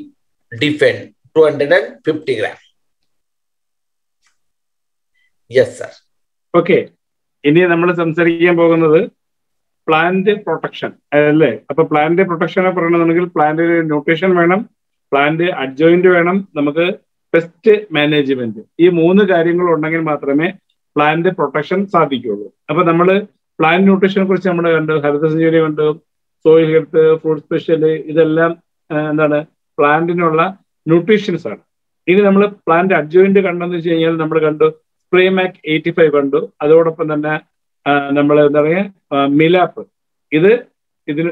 defend 250 gram. Yes sir okay ഇനി നമ്മൾ സംസാരിക്കാൻ പോകുന്നത് പ്ലാന്റ് പ്രൊട്ടക്ഷൻ അല്ലേ? അപ്പൊ പ്ലാന്റ് പ്രൊട്ടക്ഷനെ പറയണമെന്നുണ്ടെങ്കിൽ പ്ലാന്റിന് ന്യൂട്രീഷൻ വേണം പ്ലാന്റ് അഡ്ജോയിന്റ് വേണം നമുക്ക് പെസ്റ്റ് മാനേജ്മെന്റ് ഈ മൂന്ന് കാര്യങ്ങൾ ഉണ്ടെങ്കിൽ മാത്രമേ പ്ലാന്റ് പ്രൊട്ടക്ഷൻ സാധിക്കുകയുള്ളൂ. അപ്പൊ നമ്മൾ പ്ലാന്റ് ന്യൂട്രീഷനെ കുറിച്ച് നമ്മൾ കണ്ടു ഹരിതസഞ്ജീവനി കണ്ടു സോയിൽ ഹെൽത്ത് ഫുഡ് സ്പെഷ്യൽ ഇതെല്ലാം എന്താണ് പ്ലാന്റിനുള്ള ന്യൂട്രീഷ്യൻസ് ആണ്. ഇനി നമ്മൾ പ്ലാന്റ് അഡ്ജോയിന്റ് കണ്ടെന്ന് വെച്ച് കഴിഞ്ഞാൽ നമ്മൾ കണ്ടു സ്പ്രേമാക് എയ്റ്റി ഫൈവ് കണ്ടു. അതോടൊപ്പം തന്നെ നമ്മൾ എന്താ പറയുക മിലാപ്പ്. ഇത് ഇതിന്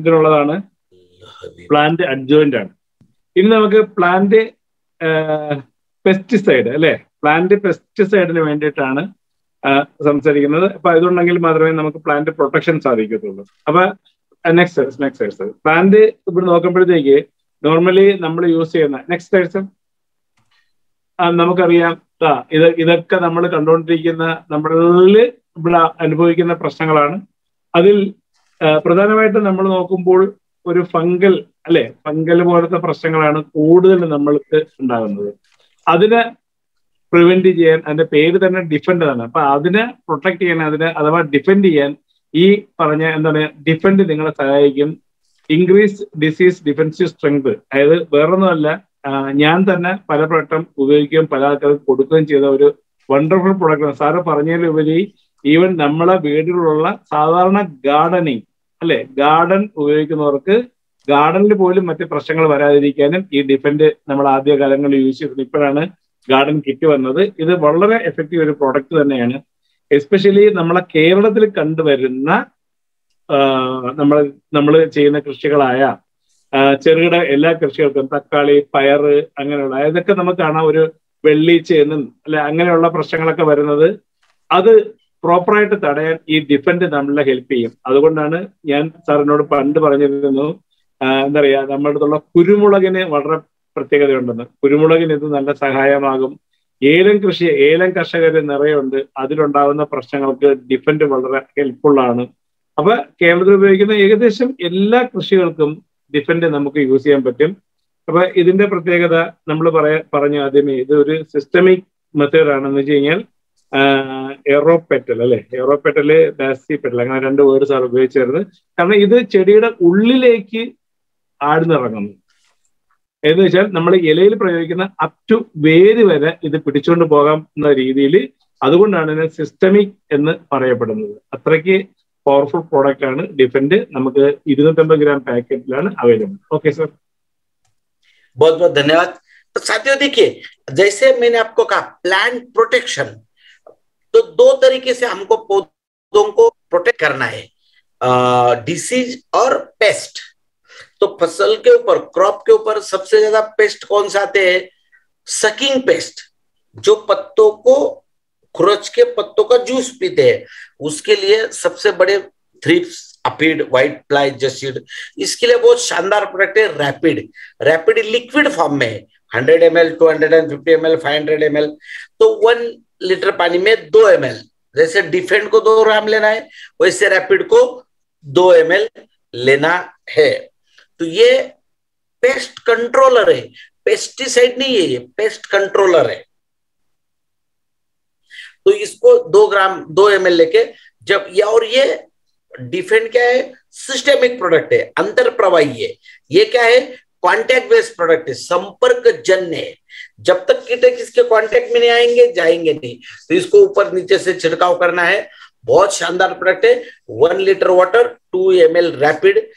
ഇതിനുള്ളതാണ് പ്ലാന്റ് അഡ്ജോയിന്റ് ആണ്. ഇനി നമുക്ക് പ്ലാന്റ് പെസ്റ്റിസൈഡ് അല്ലെ? പ്ലാന്റ് പെസ്റ്റിസൈഡിന് വേണ്ടിയിട്ടാണ് സംസാരിക്കുന്നത്. അപ്പൊ ഇതുണ്ടെങ്കിൽ മാത്രമേ നമുക്ക് പ്ലാന്റ് പ്രൊട്ടക്ഷൻ സാധിക്കത്തുള്ളൂ. അപ്പൊ നെക്സ്റ്റ് നെക്സ്റ്റ് പ്ലാന്റ് ഇവിടെ നോക്കുമ്പോഴത്തേക്ക് നോർമലി നമ്മൾ യൂസ് ചെയ്യുന്ന നെക്സ്റ്റ് നമുക്കറിയാം. ആ ഇത് ഇതൊക്കെ നമ്മൾ കണ്ടുകൊണ്ടിരിക്കുന്ന നമ്മളിൽ ഇവിടെ അനുഭവിക്കുന്ന പ്രശ്നങ്ങളാണ്. അതിൽ പ്രധാനമായിട്ടും നമ്മൾ നോക്കുമ്പോൾ ഒരു ഫംഗൽ അല്ലെ? ഫംഗൽ പോലത്തെ പ്രശ്നങ്ങളാണ് കൂടുതൽ നമ്മൾക്ക് ഉണ്ടാകുന്നത്. അതിനെ പ്രിവെന്റ് ചെയ്യാൻ അതിന്റെ പേര് തന്നെ ഡിഫെൻഡ് ആണ് അപ്പൊ അതിനെ പ്രൊട്ടക്ട് ചെയ്യാൻ അതിനെ അഥവാ ഡിഫെൻഡ് ചെയ്യാൻ ഈ പറഞ്ഞ എന്താണ് ഡിഫെൻഡ് നിങ്ങളെ സഹായിക്കും. ഇൻക്രീസ് ഡിസീസ് ഡിഫൻസീവ് സ്ട്രെങ്ത് അതായത് വേറൊന്നുമല്ല ഞാൻ തന്നെ പല പലവട്ടം ഉപയോഗിക്കുകയും പല ആൾക്കാർക്ക് കൊടുക്കുകയും ചെയ്ത ഒരു വണ്ടർഫുൾ പ്രൊഡക്റ്റ് സാറ് പറഞ്ഞതിലുപരി ഈവൻ നമ്മളെ വീടുകളിലുള്ള സാധാരണ ഗാർഡനിങ് അല്ലെ? ഗാർഡൻ ഉപയോഗിക്കുന്നവർക്ക് ഗാർഡനിൽ പോലും മറ്റ് പ്രശ്നങ്ങൾ വരാതിരിക്കാനും ഈ ഡിഫൻഡ് നമ്മൾ ആദ്യ കാലങ്ങളിൽ യൂസ് ചെയ്തിരുന്നു ഇപ്പോഴാണ് ഗാർഡൻ കിറ്റ് വന്നത്. ഇത് വളരെ എഫക്റ്റീവ് ഒരു പ്രോഡക്റ്റ് തന്നെയാണ്. എസ്പെഷ്യലി നമ്മളെ കേരളത്തിൽ കണ്ടുവരുന്ന നമ്മൾ നമ്മൾ ചെയ്യുന്ന കൃഷികളായ ചെറുകിട എല്ലാ കൃഷികൾക്കും തക്കാളി പയർ അങ്ങനെയുള്ള ഇതൊക്കെ നമുക്ക് കാണാം ഒരു വെള്ളീച്ചയെന്നും അല്ലെ അങ്ങനെയുള്ള പ്രശ്നങ്ങളൊക്കെ വരുന്നത്. അത് പ്രോപ്പറായിട്ട് തടയാൻ ഈ ഡിഫൻഡ് നമ്മളെ ഹെൽപ്പ് ചെയ്യും. അതുകൊണ്ടാണ് ഞാൻ സാറിനോട് പണ്ട് പറഞ്ഞിരുന്നു എന്താ പറയാ നമ്മുടെ അടുത്തുള്ള കുരുമുളകിന് വളരെ പ്രത്യേകതയുണ്ടെന്ന്. കുരുമുളകിന് ഇത് നല്ല സഹായമാകും. ഏലം കൃഷി ഏലം കർഷകർ നിറയുണ്ട്. അതിലുണ്ടാകുന്ന പ്രശ്നങ്ങൾക്ക് ഡിഫൻഡ് വളരെ ഹെൽപ്ഫുൾ ആണ് അപ്പൊ കേരളത്തിൽ ഉപയോഗിക്കുന്ന ഏകദേശം എല്ലാ കൃഷികൾക്കും ഡിഫൻഡ് നമുക്ക് യൂസ് ചെയ്യാൻ പറ്റും. അപ്പൊ ഇതിന്റെ പ്രത്യേകത നമ്മൾ പറയാ പറഞ്ഞു ആദ്യമേ ഇത് ഒരു സിസ്റ്റമിക് മെത്തേഡ് ആണെന്ന് വെച്ച് കഴിഞ്ഞാൽ എറോപെറ്റൽ അല്ലെ? എറോപെറ്റൽ ഡാസി പെറ്റൽ അങ്ങനെ രണ്ട് വേർഡ് സാർ ഉപയോഗിച്ചായിരുന്നു കാരണം ഇത് ചെടിയുടെ ഉള്ളിലേക്ക് ആഴ്ന്നിറങ്ങുന്നു. എന്ന് വെച്ചാൽ നമ്മൾ ഇലയിൽ പ്രയോഗിക്കുന്ന അപ് ടു വേര് വരെ ഇത് പിടിച്ചുകൊണ്ട് പോകാവുന്ന രീതിയിൽ അതുകൊണ്ടാണ് ഇതിനെ സിസ്റ്റമിക് എന്ന് പറയപ്പെടുന്നത്. അത്രയ്ക്ക് പവർഫുൾ പ്രോഡക്റ്റ് ആണ് ഡിഫൻഡ് നമുക്ക് ഇരുന്നൂറ്റമ്പത് ഗ്രാം പാക്കറ്റിലാണ് അവൈലബിൾ ഓക്കെ സർ बहुत बहुत धन्यवाद तो साथियों देखिए जैसे मैंने आपको कहा प्लांट प्रोटेक्शन तो दो तरीके से हमको पौधों को प्रोटेक्ट करना है डिसीज और पेस्ट तो फसल के ऊपर क्रॉप के ऊपर सबसे ज्यादा पेस्ट कौन सा आते हैं सकिंग पेस्ट जो पत्तों को खुरच के पत्तों का जूस पीते हैं। उसके लिए सबसे बड़े thrips aphid white fly jassid इसके लिए बहुत शानदार प्रोडक्ट है रैपिड रैपिड लिक्विड फॉर्म में है hundred M L two hundred and fifty M L five hundred M L तो वन लीटर पानी में दो एम एल जैसे डिफेंड को दो ग्राम लेना है, वैसे रैपिड को दो एम एल लेना है। तो ये पेस्ट कंट्रोलर है। पेस्टिसाइड नहीं है, ये पेस्ट कंट्रोलर है। तो इसको दो ग्राम, दो एम एल लेके जब ये, और ये डिफेंड क्या है? सिस्टेमिक प्रोडक्ट है अंतर प्रवाही है। ये क्या है? कांटेक्ट बेस्ड प्रोडक्ट है, संपर्क जन्य है। जब तक कीटक इसके कांटेक्ट में नहीं आएँगे, जाएँगे नहीं। तो इसको ऊपर नीचे से छिड़काव करना है। बहुत शानदार प्रोडक्ट है। One litre water two M rapid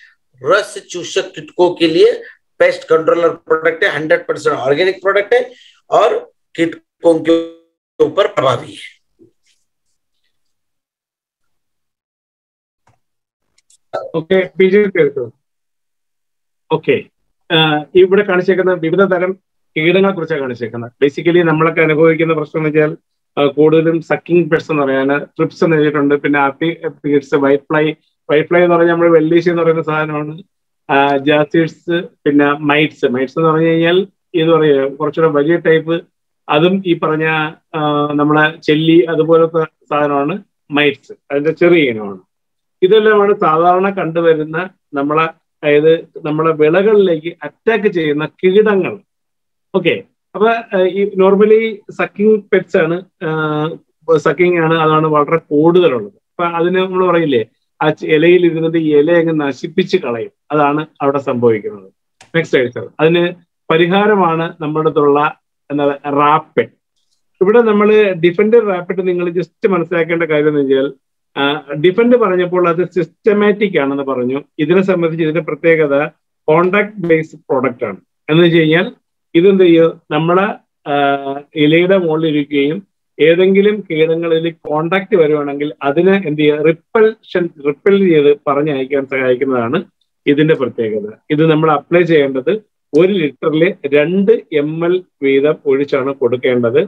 रस चूषक कीटकों के लिए पेस्ट कंट्रोलर प्रोडक्ट है। हंड्रेड परसेंट ऑर्गेनिक प्रोडक्ट है। और कीटकों के ऊपर प्रभावी है ഓക്കെ പി ജി കേൾക്കൂ ഓക്കെ ഇവിടെ കാണിച്ചേക്കുന്ന വിവിധ തരം കീടങ്ങളെ കുറിച്ചാണ് കാണിച്ചേക്കുന്നത് ബേസിക്കലി നമ്മളൊക്കെ അനുഭവിക്കുന്ന പ്രശ്നം എന്ന് വെച്ചാൽ ആ, കൂടുതലും സക്കിംഗ് പെട്സ് എന്ന് പറയാൻ ട്രിപ്സ് എന്ന് എഴുതിയിട്ടുണ്ട് പിന്നെ aphids white fly white fly എന്ന് പറഞ്ഞാൽ നമ്മൾ വെള്ളീശി എന്ന് പറയുന്ന സാധനമാണ് ജാസീഡ്സ് പിന്നെ മൈറ്റ്സ് മൈറ്റ്സ് എന്ന് പറഞ്ഞു കഴിഞ്ഞാൽ ഇത് പറയുക കുറച്ചുകൂടെ വലിയ ടൈപ്പ് അതും ഈ പറഞ്ഞ നമ്മളെ ചെല്ലി അതുപോലത്തെ സാധനമാണ് മൈറ്റ്സ്. അതിന്റെ ചെറിയ ഇനമാണ്. ഇതെല്ലാമാണ് സാധാരണ കണ്ടുവരുന്ന നമ്മളെ അതായത് നമ്മളെ വിളകളിലേക്ക് അറ്റാക്ക് ചെയ്യുന്ന കീടങ്ങൾ. ഓക്കെ അപ്പൊ ഈ നോർമലി സക്കിംഗ് പെറ്റ്സ് ആണ് സക്കിങ് ആണ് അതാണ് വളരെ കൂടുതലുള്ളത്. അപ്പൊ അതിന് നമ്മൾ പറയില്ലേ ആ ഇലയിൽ ഇരുന്നിട്ട് ഈ ഇല അങ്ങ് നശിപ്പിച്ച് കളയും. അതാണ് അവിടെ സംഭവിക്കുന്നത്. നെക്സ്റ്റ് ആഴ്ച അതിന് പരിഹാരമാണ് നമ്മുടെ അടുത്തുള്ള എന്താ റാപ്പിഡ് ഇവിടെ നമ്മൾ ഡിഫൻഡ് റാപ്പിഡ് നിങ്ങൾ ജസ്റ്റ് മനസ്സിലാക്കേണ്ട കാര്യം എന്ന് വെച്ചാൽ ഡിഫൻഡ് പറഞ്ഞപ്പോൾ അത് സിസ്റ്റമാറ്റിക് ആണെന്ന് പറഞ്ഞു. ഇതിനെ സംബന്ധിച്ച് ഇതിന്റെ പ്രത്യേകത കോണ്ടാക്ട് ബേസ്ഡ് പ്രോഡക്റ്റ് ആണ്. എന്ന് വെച്ച് കഴിഞ്ഞാൽ ഇതെന്ത് ചെയ്യും? നമ്മളെ ഇലയുടെ മുകളിൽ ഇരിക്കുകയും ഏതെങ്കിലും കീടങ്ങളിൽ കോണ്ടാക്ട് വരുവാണെങ്കിൽ അതിനെ എന്ത് ചെയ്യുക? റിപ്പൽഷൻ റിപ്പൽ ചെയ്ത് പറഞ്ഞയക്കാൻ സഹായിക്കുന്നതാണ് ഇതിന്റെ പ്രത്യേകത. ഇത് നമ്മൾ അപ്ലൈ ചെയ്യേണ്ടത് ഒരു ലിറ്ററിൽ രണ്ട് എം എൽ വീതം ഒഴിച്ചാണ് കൊടുക്കേണ്ടത്.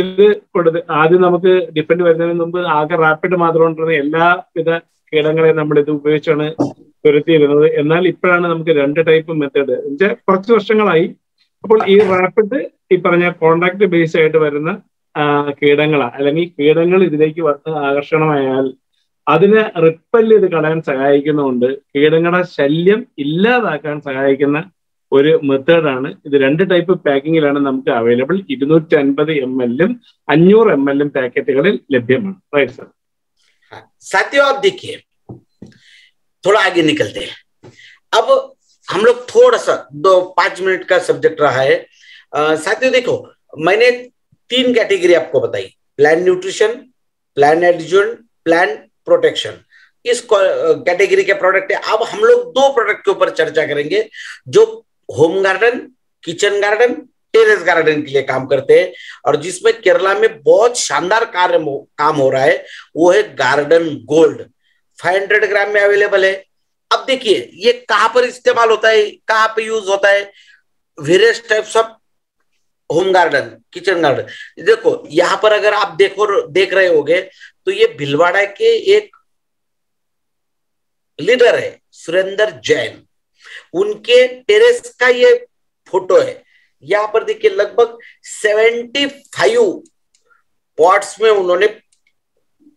ഇത് കൊടുത്ത് ആദ്യം നമുക്ക് ഡിപ്പെൻഡ് വരുന്നതിന് മുമ്പ് ആകെ റാപ്പിഡ് മാത്രം ഉണ്ടെന്ന് എല്ലാവിധ കീടങ്ങളെയും നമ്മൾ ഇത് ഉപയോഗിച്ചാണ് തുരത്തിയിരുന്നത്. എന്നാൽ ഇപ്പോഴാണ് നമുക്ക് രണ്ട് ടൈപ്പ് മെത്തേഡ് എന്നുവെച്ചാൽ കുറച്ച് വർഷങ്ങളായി. അപ്പോൾ ഈ റാപ്പിഡ് ഈ പറഞ്ഞ കോണ്ടാക്ട് ബേസ് ആയിട്ട് വരുന്ന കീടങ്ങളാണ് കീടങ്ങളാ. അല്ലെങ്കിൽ കീടങ്ങൾ ഇതിലേക്ക് വന്ന് ആകർഷണമായാൽ അതിനെ റിപ്പല്ല് ചെയ്ത് കളയാൻ സഹായിക്കുന്നതുകൊണ്ട് കീടങ്ങളുടെ ശല്യം ഇല്ലാതാക്കാൻ സഹായിക്കുന്ന ഒരു മെത്തേഡാണ് ഇത് രണ്ട് ടൈപ്പ് പാക്കിങ്ങിലാണ് നമുക്ക് അവൈലബിൾ ഇരുന്നൂറ്റി അൻപത് എം എല്ലും അഞ്ഞൂറ് എം എല്ലും പാക്കറ്റുകളിൽ ലഭ്യമാണ് റൈറ്റ് സർ हाँ, साथियों आप देखिए थोड़ा आगे निकलते हैं अब हम लोग थोड़ा सा दो पांच मिनट का सब्जेक्ट रहा है अ, साथियों देखो मैंने तीन कैटेगरी आपको बताई plan nutrition plan addition plan protection इस कैटेगरी के प्रोडक्ट है अब हम लोग दो प्रोडक्ट के ऊपर चर्चा करेंगे जो home garden kitchen garden terrace garden के लिए काम करते हैं। और जिसमें केरला में बहुत शानदार कार्य काम हो रहा है, वो है गार्डन गोल्ड 500 ग्राम में अवेलेबल है। अब देखिए, ये कहाँ पर इस्तेमाल होता है, कहाँ पे यूज़ होता है? Various types of home garden kitchen garden देखो, यहाँ पर अगर आप देखो, देख रहे होगे तो ये भिलवाड़ा के एक लीडर है, सुरेंद्र जैन। उनके टेरेस का ये फ़ोटो है। यहाँ पर देखिए, लगभग 75 पॉट्स में उन्होंने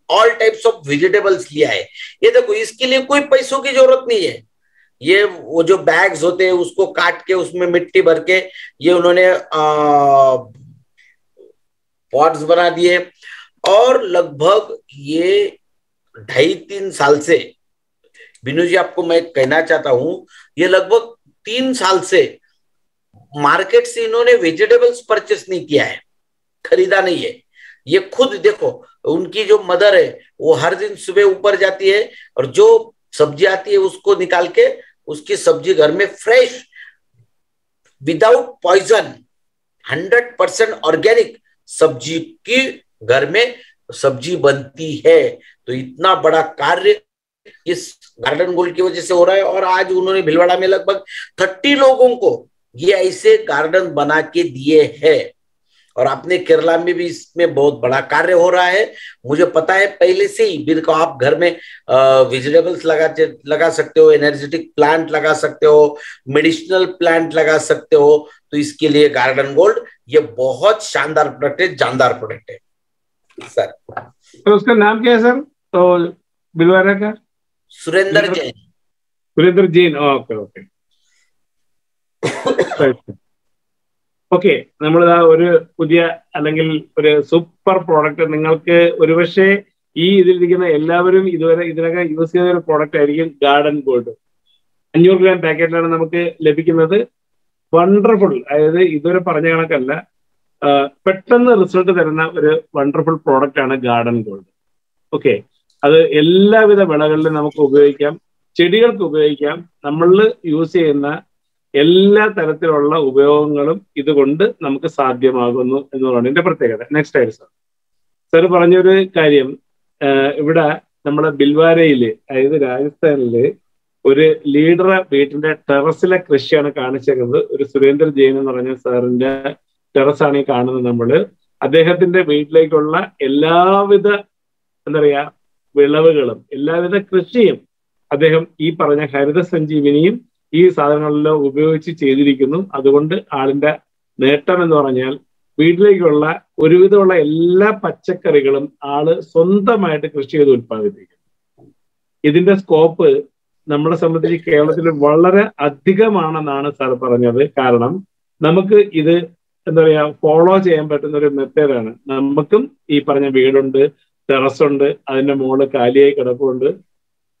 ऑल टाइप्स ऑफ़ वेजिटेबल्स लिया है। ये देखो, इसके लिए कोई पैसों की ज़रूरत नहीं है। ये वो जो बैग्स होते हैं, उसको काट के, उसमें मिट्टी भर के, ये उन्होंने पॉट्स बना दिए। और लगभग ये ढाई तीन साल से बिनू जी, आपको मैं कहना चाहता हूँ, ये लगभग तीन साल से मार्केट से इन्होंने वेजिटेबल्स परचेस नहीं किया है, खरीदा नहीं है। ये खुद देखो, उनकी जो मदर है, वो हर दिन सुबह ऊपर जाती है और जो सब्ज़ी आती है उसको निकाल के उसकी सब्ज़ी घर में fresh, without poison, hundred percent organic सब्ज़ी की घर में सब्ज़ी बनती है। तो इतना बड़ा कार्य इस गार्डन गोल्ड की वजह से हो रहा है और आज उन्होंने भिलवाड़ा में लगभग थर्टी लोगों को ये ऐसे गार्डन बना के दिए हैं। और अपने केरला में भी इसमें बहुत बड़ा कार्य हो रहा है। मुझे पता है पहले से ही बिर को आप घर में वेजिटेबल्स लगा लगा सकते हो एनर्जेटिक प्लांट लगा सकते हो मेडिसिनल प्लांट लगा सकते हो तो इसके लिए गार्डन गोल्ड ये बहुत शानदार प्रोडक्ट है, जानदार प्रोडक्ट है। सर। तो उसका नाम क्या है सर? तो बिलवारा का? Surender Jain. Surender Jain. Okay okay. Okay നമ്മൾ ഒരു പുതിയ അല്ലെങ്കിൽ ഒരു സൂപ്പർ പ്രോഡക്റ്റ് നിങ്ങൾക്ക് ഒരുപക്ഷെ ഈ ഇതിലിരിക്കുന്ന എല്ലാവരും ഇതുവരെ ഇതിനകം യൂസ് ചെയ്ത ഒരു പ്രോഡക്റ്റ് ആയിരിക്കും ഗാർഡൻ ഗോൾഡ്. അഞ്ഞൂറ് ഗ്രാം പാക്കറ്റിലാണ് നമുക്ക് ലഭിക്കുന്നത്. വണ്ടർഫുൾ അതായത് ഇതുവരെ പറഞ്ഞ കണക്കല്ല. പെട്ടെന്ന് റിസൾട്ട് തരുന്ന ഒരു വണ്ടർഫുൾ പ്രോഡക്റ്റ് ആണ് ഗാർഡൻ ഗോൾഡ്. ഓക്കെ അത് എല്ലാവിധ വിളകളിലും നമുക്ക് ഉപയോഗിക്കാം. ചെടികൾക്ക് ഉപയോഗിക്കാം. നമ്മൾ യൂസ് ചെയ്യുന്ന എല്ലാ തരത്തിലുള്ള ഉപയോഗങ്ങളും ഇതുകൊണ്ട് നമുക്ക് സാധ്യമാകുന്നു എന്നുള്ളതാണ് ഇതിന്റെ പ്രത്യേകത. നെക്സ്റ്റ് ആയിട്ട് സാർ സാർ പറഞ്ഞൊരു കാര്യം ഇവിടെ നമ്മുടെ ബിൽവാരയിൽ അതായത് രാജസ്ഥാനിൽ ഒരു ലീഡർ വീട്ടിന്റെ ടെറസിലെ കൃഷിയാണ് കാണിച്ചേക്കുന്നത്. ഒരു സുരേന്ദ്ര ജെയിൻ എന്ന് പറഞ്ഞ സാറിന്റെ ടെറസാണ് ഈ കാണുന്നത് നമ്മൾ. അദ്ദേഹത്തിന്റെ വീട്ടിലേക്കുള്ള എല്ലാവിധ എന്താ പറയാ വിളവുകളും എല്ലാവിധ കൃഷിയും അദ്ദേഹം ഈ പറഞ്ഞ ഹരിത സഞ്ജീവിനിയും ഈ സാധനങ്ങളിലോ ഉപയോഗിച്ച് ചെയ്തിരിക്കുന്നു. അതുകൊണ്ട് ആളിന്റെ നേട്ടം എന്ന് പറഞ്ഞാൽ വീട്ടിലേക്കുള്ള ഒരുവിധമുള്ള എല്ലാ പച്ചക്കറികളും ആൾ സ്വന്തമായിട്ട് കൃഷി ചെയ്ത് ഉത്പാദിപ്പിക്കും ഇതിന്റെ സ്കോപ്പ് നമ്മളെ സംബന്ധിച്ച് കേരളത്തിൽ വളരെ അധികമാണെന്നാണ് സാർ പറഞ്ഞത്. കാരണം നമുക്ക് ഇത് എന്താ പറയാ ഫോളോ ചെയ്യാൻ പറ്റുന്ന ഒരു മെത്തേഡാണ് നമുക്കും ഈ പറഞ്ഞ വീടുണ്ട് ടെറസ് ഉണ്ട് അതിന്റെ മുകളിൽ കാലിയായി കിടപ്പുണ്ട്.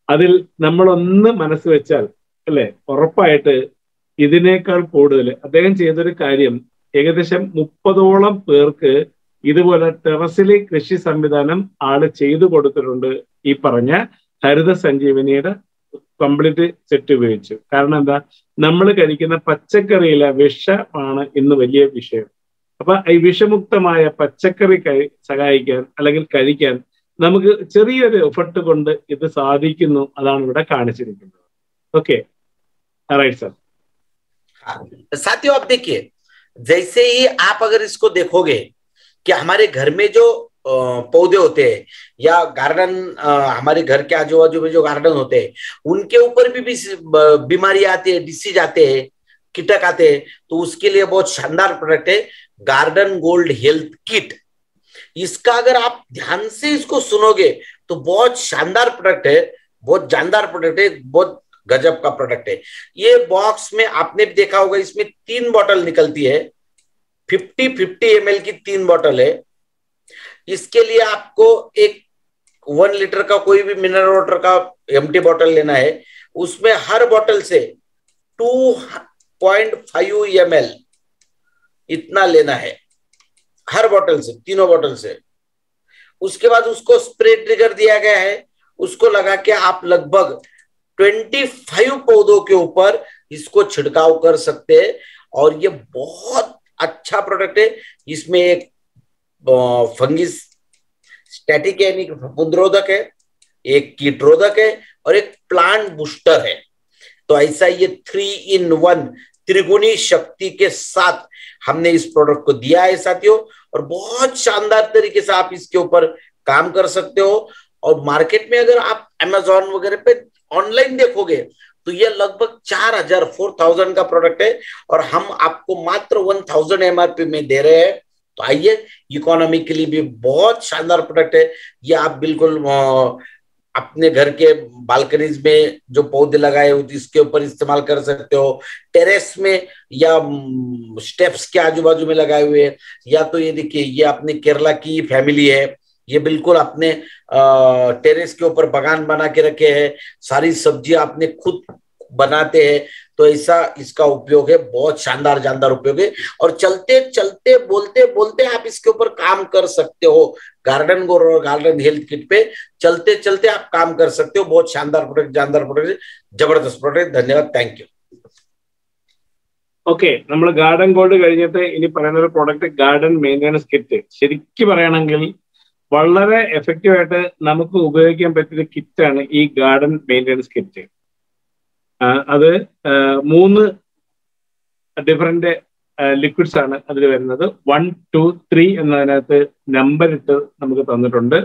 അതിൽ നമ്മളൊന്ന് മനസ്സ് വെച്ചാൽ അല്ലെ? ഉറപ്പായിട്ട് ഇതിനേക്കാൾ കൂടുതൽ അദ്ദേഹം ചെയ്തൊരു കാര്യം ഏകദേശം മുപ്പതോളം പേർക്ക് ഇതുപോലെ ടെറസിലെ കൃഷി സംവിധാനം ആൾ ചെയ്തു കൊടുത്തിട്ടുണ്ട് ഈ പറഞ്ഞ ഹരിത സഞ്ജീവനിയുടെ കംപ്ലീറ്റ് സെറ്റ് ഉപയോഗിച്ചു. കാരണം എന്താ? നമ്മൾ കഴിക്കുന്ന പച്ചക്കറിയിലെ വിഷമാണ് ഇന്ന് വലിയ വിഷയം. അപ്പൊ ഈ വിഷമുക്തമായ പച്ചക്കറി കഴി സഹായിക്കാൻ അല്ലെങ്കിൽ കഴിക്കാൻ നമുക്ക് ചെറിയൊരു എഫർട്ട് കൊണ്ട് ഇത് സാധിക്കുന്നു അതാണ് ഇവിടെ കാണിച്ചിരിക്കുന്നത് ഓക്കെ റൈറ്റ് സർ साथियों आप देखिए जैसे ही आप अगर इसको देखोगे कि हमारे घर में जो पौधे होते हैं या गार्डन हमारे घर के आजू बाजू में जो गार्डन होते हैं उनके ऊपर भी, भी बीमारी आती है डिसीज आते हैं कीटक आते हैं तो उसके लिए बहुत शानदार प्रोडक्ट है गार्डन गोल्ड हेल्थ किट इसका अगर आप ध्यान से इसको सुनोगे तो बहुत शानदार प्रोडक्ट है, बहुत जानदार प्रोडक्ट है, बहुत गजब का प्रोडक्ट है। ये बॉक्स में आपने भी देखा होगा, इसमें तीन बॉटल निकलती है। फिफ्टी फिफ्टी एम की तीन बॉटल है। इसके लिए आपको एक वन लीटर का कोई भी मिनरल वाटर का एम्प्टी बॉटल लेना है। उसमें हर बॉटल से टू पॉइंट फाइव एम इतना लेना है। हर बॉटल से, तीनों बॉटल से। उसके बाद उसको स्प्रे ट्रिगर दिया गया है। उसको लगा के आप लगभग 25 पौधों के ऊपर इसको छिड़काव कर सकते हैं। और ये बहुत अच्छा प्रोडक्ट है। इसमें एक फंगिस स्टैटिक यानी फफूंदरोधक है, एक कीटरोधक है, और एक प्लांट बूस्टर है। तो ऐसा ये थ्री इन वन त्रिगुणी शक्ति के साथ हमने इस प्रोडक्ट को दिया है, साथियों। और बहुत शानदार तरीके से आप इसके ऊपर काम कर सकते हो। और मार्केट में अगर आप अमेजोन वगैरह पे ऑनलाइन देखोगे तो ये लगभग चार हज़ार फोर थाउज़ेंड का प्रोडक्ट है। और हम आपको मात्र वन थाउज़ेंड एमआरपी में दे रहे हैं। तो आइए इकोनॉमी के लिए भी बहुत शानदार प्रोडक्ट है। ये आप बिल्कुल अपने घर के बालकनीज में जो पौधे लगाए हो इसके ऊपर इस्तेमाल कर सकते हो, टेरेस में या स्टेप्स के आजू बाजू में लगाए हुए हैं। या तो ये देखिए, ये अपने केरला की फैमिली है। ये बिल्कुल अपने टेरेस के ऊपर बगान बना के रखे हैं। सारी सब्ज़ियाँ आपने खुद बनाते हैं तो ऐसा इसका उपयोग है बहुत शानदार जानदार उपयोग है और चलते चलते बोलते बोलते आप इसके ऊपर काम कर सकते हो गार्डन गोर और गार्डन हेल्थ किट पे चलते चलते आप काम कर सकते हो बहुत शानदार प्रोडक्ट जानदार प्रोडक्ट जबरदस्त प्रोडक्ट धन्यवाद थैंक यू ഓക്കെ നമ്മൾ ഗാർഡൻ ഗോൾഡ് കഴിഞ്ഞിട്ട് ഇനി പറയുന്ന ഒരു പ്രോഡക്റ്റ് ഗാർഡൻ മെയിൻ്റെനൻസ് കിറ്റ് ശരിക്കും പറയുകയാണെങ്കിൽ വളരെ എഫക്റ്റീവ് ആയിട്ട് നമുക്ക് ഉപയോഗിക്കാൻ പറ്റിയ കിറ്റാണ് ഈ ഗാർഡൻ മെയിൻ്റെനൻസ് കിറ്റ് അത് മൂന്ന് ഡിഫറെന്റ് ലിക്വിഡ്സ് ആണ് അതിൽ വരുന്നത്. വൺ ടു ത്രീ എന്നതിനകത്ത് നമ്പർ ഇട്ട് നമുക്ക് തന്നിട്ടുണ്ട്.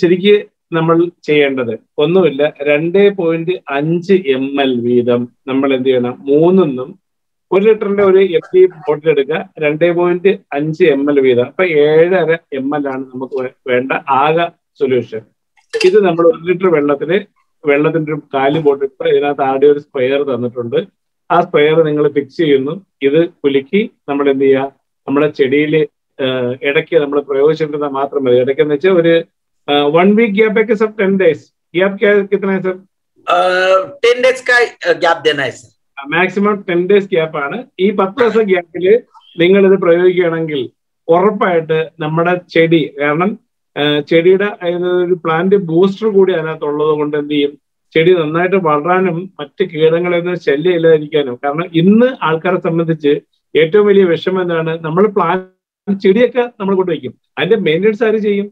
ശരിക്ക് നമ്മൾ ചെയ്യേണ്ടത് ഒന്നുമില്ല രണ്ട് പോയിന്റ് അഞ്ച് എം എൽ വീതം നമ്മൾ എന്ത് ചെയ്യണം? മൂന്നെന്നും ഒരു ലിറ്ററിന്റെ ഒരു എഫ് ഡി ബോട്ടിൽ എടുക്കുക. രണ്ട് പോയിന്റ് അഞ്ച് എം എൽ വീതം. അപ്പൊ ഏഴര എം എൽ ആണ് നമുക്ക് വേണ്ട ആകെ സൊല്യൂഷൻ ഇത് നമ്മൾ ഒരു ലിറ്റർ വെള്ളത്തിന് വെള്ളത്തിന്റെ ഒരു കാല് ബോട്ടിട്ട് ഇതിനകത്ത് ആദ്യം ഒരു സ്പ്രെയർ തന്നിട്ടുണ്ട് ആ സ്പ്രെയർ നിങ്ങൾ ഫിക്സ് ചെയ്യുന്നു ഇത് കുലുക്കി നമ്മൾ എന്ത് ചെയ്യുക നമ്മുടെ ചെടിയിൽ ഇടയ്ക്ക് നമ്മൾ പ്രയോഗിച്ചിട്ടുണ്ടെങ്കിൽ മാത്രം മതി ഇടയ്ക്ക് എന്ന് വെച്ചാൽ ഒരു वन वीक गैप है कि सब टेन डेज गैप क्या कितना है सर टेन डेज का गैप देना है sir maximum ten days gap ആണ് ഈ പത്ത് ദിവസം ഗ്യാപ്പിൽ നിങ്ങൾ ഇത് പ്രയോഗിക്കുകയാണെങ്കിൽ ഉറപ്പായിട്ട് നമ്മുടെ ചെടി കാരണം ചെടിയുടെ ഒരു പ്ലാന്റ് ബൂസ്റ്റർ കൂടി അതിനകത്ത് ഉള്ളത് കൊണ്ട് എന്ത് ചെയ്യും? ചെടി നന്നായിട്ട് വളരാനും മറ്റ് കീടങ്ങളിൽ നിന്ന് ശല്യം ഇല്ലാതിരിക്കാനും. കാരണം ഇന്ന് ആൾക്കാരെ സംബന്ധിച്ച് ഏറ്റവും വലിയ വിഷമം എന്താണ്? നമ്മൾ പ്ലാന്റ് ചെടിയൊക്കെ നമ്മൾ കൊണ്ടുവയ്ക്കും അതിന്റെ മെയിന്റെനൻസ് ആര് ചെയ്യും?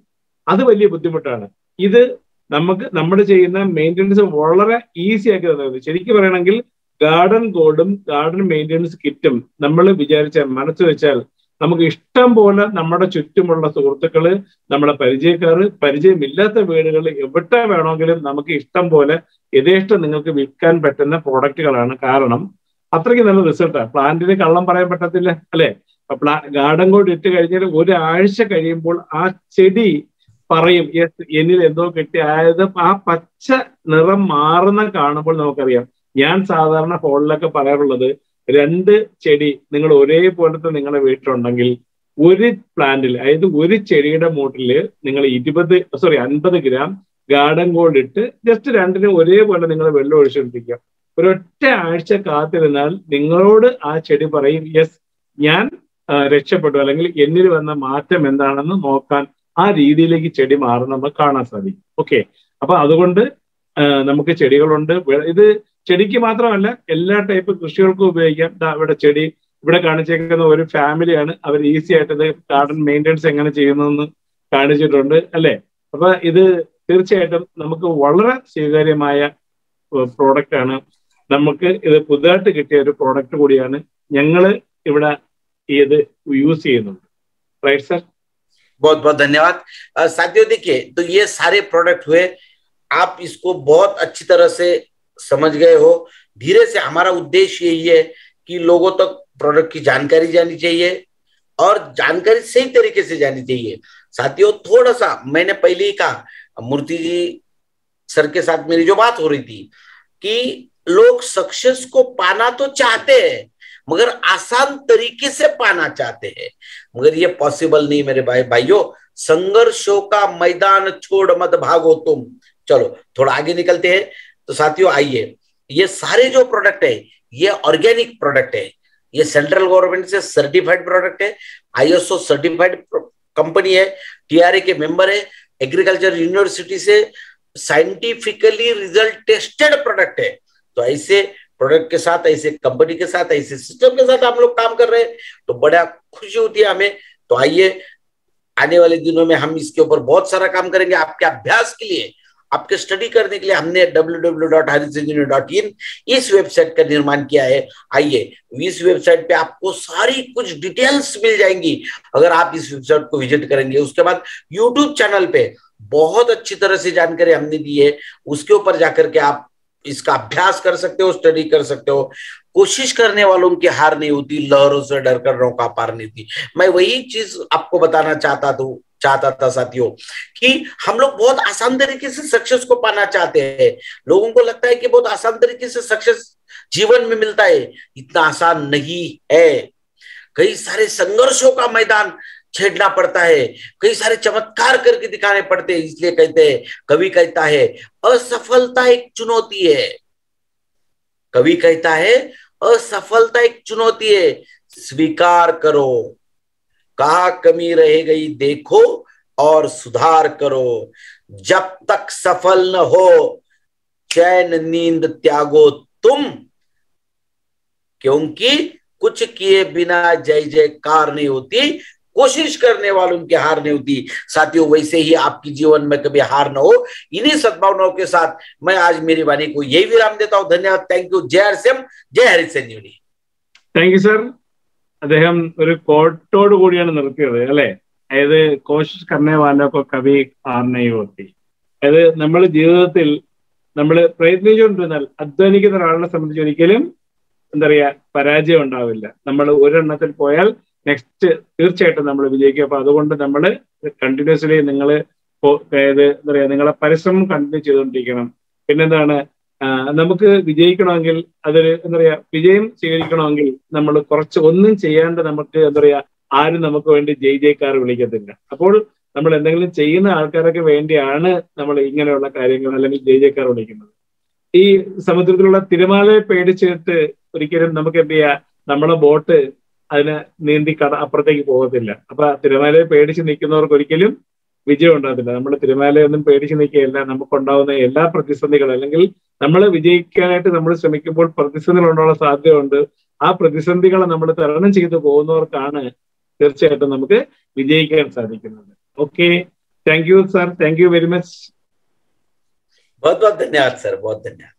അത് വലിയ ബുദ്ധിമുട്ടാണ്. ഇത് നമുക്ക് നമ്മൾ ചെയ്യുന്ന മെയിന്റെനൻസ് വളരെ ഈസി ആക്കി തന്നത് ശരിക്കും പറയണമെങ്കിൽ ഗാർഡൻ ഗോൾഡും ഗാർഡൻ മെയിന്റെനൻസ് കിറ്റും നമ്മൾ വിചാരിച്ചാൽ മനസ്സ് വെച്ചാൽ നമുക്ക് ഇഷ്ടം പോലെ നമ്മുടെ ചുറ്റുമുള്ള സുഹൃത്തുക്കൾ നമ്മുടെ പരിചയക്കാർ പരിചയമില്ലാത്ത വീടുകൾ എവിടെ വേണമെങ്കിലും നമുക്ക് ഇഷ്ടം പോലെ യഥേഷ്ടം നിങ്ങൾക്ക് വിൽക്കാൻ പറ്റുന്ന പ്രോഡക്റ്റുകളാണ്. കാരണം അത്രയ്ക്ക് നല്ല റിസൾട്ടാണ് പ്ലാന്റിന് കള്ളം പറയാൻ പറ്റത്തില്ല അല്ലെ? പ്ലാ ഗാർഡൻ കോഡ് ഇട്ട് കഴിഞ്ഞാൽ ഒരാഴ്ച കഴിയുമ്പോൾ ആ ചെടി പറയും യെസ് എന്നിൽ എന്തോ കിട്ടി. അതായത് ആ പച്ച നിറം മാറുന്ന കാണുമ്പോൾ നമുക്കറിയാം. ഞാൻ സാധാരണ ഹോളിലൊക്കെ പറയാറുള്ളത് രണ്ട് ചെടി നിങ്ങൾ ഒരേപോലത്തെ നിങ്ങളുടെ വീട്ടിലുണ്ടെങ്കിൽ ഒരു പ്ലാന്റിൽ അതായത് ഒരു ചെടിയുടെ മൂട്ടിൽ നിങ്ങൾ ഇരുപത് സോറി അൻപത് ഗ്രാം ഗാർഡൻ ഗോൾഡ് ഇട്ട് ജസ്റ്റ് രണ്ടിനും ഒരേപോലെ നിങ്ങൾ വെള്ളം ഒഴിച്ചുകൊണ്ടിരിക്കുക ഒരൊറ്റ ആഴ്ച കാത്തിരുന്നാൽ നിങ്ങളോട് ആ ചെടി പറയും യെസ് ഞാൻ രക്ഷപ്പെട്ടു. അല്ലെങ്കിൽ എന്നിൽ വന്ന മാറ്റം എന്താണെന്ന് നോക്കാൻ ആ രീതിയിലേക്ക് ചെടി മാറുന്ന നമുക്ക് കാണാൻ സാധിക്കും. ഓക്കെ അപ്പൊ അതുകൊണ്ട് നമുക്ക് ചെടികളുണ്ട്. ഇത് ചെടിക്ക് മാത്രമല്ല എല്ലാ ടൈപ്പ് കൃഷികൾക്കും ഉപയോഗിക്കാം ദാ ഇവിടെ ചെടി ഇവിടെ കാണിച്ചേക്കുന്ന ഒരു ഫാമിലിയാണ് അവർ ഈസി ആയിട്ട് ഇത് ഗാർഡൻ മെയിൻ്റെനൻസ് എങ്ങനെ ചെയ്യുന്നതെന്ന് കാണിച്ചിട്ടുണ്ട് അല്ലെ അപ്പൊ ഇത് തീർച്ചയായിട്ടും നമുക്ക് വളരെ സ്വീകാര്യമായ പ്രോഡക്റ്റ് ആണ് നമുക്ക് ഇത് പുതുതായിട്ട് കിട്ടിയ ഒരു പ്രോഡക്റ്റ് കൂടിയാണ് ഞങ്ങൾ ഇവിടെ ഇത് യൂസ് ചെയ്യുന്നുണ്ട് റൈറ്റ് സർ बहुत बहुत धन्यवाद अ, साथियों देखिए तो ये सारे प्रोडक्ट हुए आप इसको बहुत अच्छी तरह से समझ गए हो? धीरे से हमारा उद्देश्य यही है कि लोगों तक प्रोडक्ट की जानकारी जानी चाहिए और जानकारी सही तरीके से जानी चाहिए। साथियों थोड़ा सा मैंने पहले ही कहा, मूर्ति जी सर के साथ मेरी जो बात हो रही थी कि लोग सक्सेस को पाना तो चाहते हैं, मगर आसान तरीके से पाना चाहते हैं। मगर ये पॉसिबल नहीं मेरे भाई भाइयों। संघर्षों का मैदान छोड़ मत भागो तुम। चलो, थोड़ा आगे निकलते हैं। तो साथियों, आइए। ये सारे जो प्रोडक्ट है, ये ऑर्गेनिक प्रोडक्ट है। ये सेंट्रल गवर्नमेंट से सर्टिफाइड प्रोडक्ट है। आईएसओ सर्टिफाइड कंपनी है टीआरए के मेंबर है एग्रीकल्चर यूनिवर्सिटी से साइंटिफिकली रिज़ल्ट टेस्टेड प्रोडक्ट है। तो ऐसे प्रोडक्ट के साथ, ऐसे कंपनी के साथ, ऐसे सिस्टम के साथ हम लोग काम कर रहे हैं। तो बड़ा खुशी होती है हमें। तो आइए, आने वाले दिनों में हम इसके ऊपर बहुत सारा काम करेंगे। आपके अभ्यास के लिए आपके स्टडी करने के लिए हमने www.harisengineer.in इस वेबसाइट का निर्माण किया है। आइए, इस वेबसाइट पे आपको सारी कुछ डिटेल्स मिल जाएँगी। अगर आप इस वेबसाइट को विज़िट करेंगे, उसके बाद यूट्यूब चैनल पे बहुत अच्छी तरह से जानकारी हमने दी है। उसके ऊपर जाकर के आप इसका अभ्यास कर सकते हो स्टडी कर सकते हो। कोशिश करने वालों की हार नहीं होती, लहरों से डर कर नौका पार नहीं थी मैं वही चीज़ आपको बताना चाहता था चाहता था साथियों, कि हम लोग बहुत आसान तरीके से सक्सेस को पाना चाहते हैं। लोगों को लगता है कि बहुत आसान तरीके से सक्सेस जीवन में मिलता है। इतना आसान नहीं है। कई सारे संघर्षों का मैदान छेड़ना पड़ता है। कई सारे चमत्कार करके दिखाने पड़ते हैं, इसलिए कहते हैं, कवि कहता है, असफलता एक चुनौती है। कवि कहता है, असफलता एक चुनौती है। स्वीकार करो। कहा कमी रह गई देखो और सुधार करो। जब तक सफल न हो, चैन नींद त्यागो तुम। क्योंकि कुछ किए बिना जय जयकार नहीं होती, कोशिश करने वालों की हार नहीं होती। साथियों, वैसे ही आपकी जीवन में कभी हार न हो। इन्हीं सद्भावनाओं के साथ मैं आज मेरी वाणी को यही विराम देता हूँ। धन्यवाद। थैंक यू जय हर सिंह जय Harishan ji thank you sir അദ്ദേഹം ഒരു കോട്ടോട് കൂടിയാണ് നിർത്തിയത് അല്ലെ? അതായത് കോശിഷ് കർണേ വാലൊക്കെ കവി ആർണയോത്തി അതായത് നമ്മൾ ജീവിതത്തിൽ നമ്മൾ പ്രയത്നിച്ചുകൊണ്ടിരുന്നാൽ അധ്വാനിക്കുന്ന ഒരാളിനെ സംബന്ധിച്ച് ഒരിക്കലും എന്താ പറയാ പരാജയം ഉണ്ടാവില്ല. നമ്മൾ ഒരെണ്ണത്തിൽ പോയാൽ നെക്സ്റ്റ് തീർച്ചയായിട്ടും നമ്മൾ വിജയിക്കും. അപ്പൊ അതുകൊണ്ട് നമ്മൾ കണ്ടിന്യൂസ്ലി നിങ്ങൾ അതായത് എന്താ പറയാ നിങ്ങളെ പരിശ്രമം കണ്ടിന്യൂ ചെയ്തുകൊണ്ടിരിക്കണം. പിന്നെന്താണ് നമുക്ക് വിജയിക്കണമെങ്കിൽ അതൊരു എന്താ പറയാ വിജയം സ്വീകരിക്കണമെങ്കിൽ നമ്മൾ കുറച്ച് ഒന്നും ചെയ്യാണ്ട് നമുക്ക് എന്താ പറയാ ആരും നമുക്ക് വേണ്ടി ജയ് ജയ്ക്കാർ വിളിക്കത്തില്ല. അപ്പോൾ നമ്മൾ എന്തെങ്കിലും ചെയ്യുന്ന ആൾക്കാരൊക്കെ വേണ്ടിയാണ് നമ്മൾ ഇങ്ങനെയുള്ള കാര്യങ്ങൾ അല്ലെങ്കിൽ ജയ് ജയ്ക്കാർ വിളിക്കുന്നത്. ഈ സമുദ്രത്തിലുള്ള തിരമാലയെ പേടിച്ചിട്ട് ഒരിക്കലും നമുക്ക് എന്ത് ചെയ്യാ നമ്മളെ ബോട്ട് അതിനെ നീന്തി കട അപ്പുറത്തേക്ക് പോകത്തില്ല. അപ്പൊ തിരമാലയെ പേടിച്ച് നിൽക്കുന്നവർക്ക് ഒരിക്കലും വിജയം ഉണ്ടാകത്തില്ല നമ്മൾ തിരമാലയൊന്നും പേടിച്ച് നിൽക്കുകയല്ല നമുക്കുണ്ടാവുന്ന എല്ലാ പ്രതിസന്ധികളും അല്ലെങ്കിൽ നമ്മൾ വിജയിക്കാനായിട്ട് നമ്മൾ ശ്രമിക്കുമ്പോൾ പ്രതിസന്ധികൾ ഉണ്ടാകാൻ സാധ്യതയുണ്ട് ആ പ്രതിസന്ധികളെ നമ്മൾ തരണം ചെയ്തു പോകുന്നവർക്കാണ് തീർച്ചയായിട്ടും നമുക്ക് വിജയിക്കാൻ സാധിക്കുന്നത് okay thank you sir thank you very much बहुत बहुत धन्यवाद सर बहुत धन्यवाद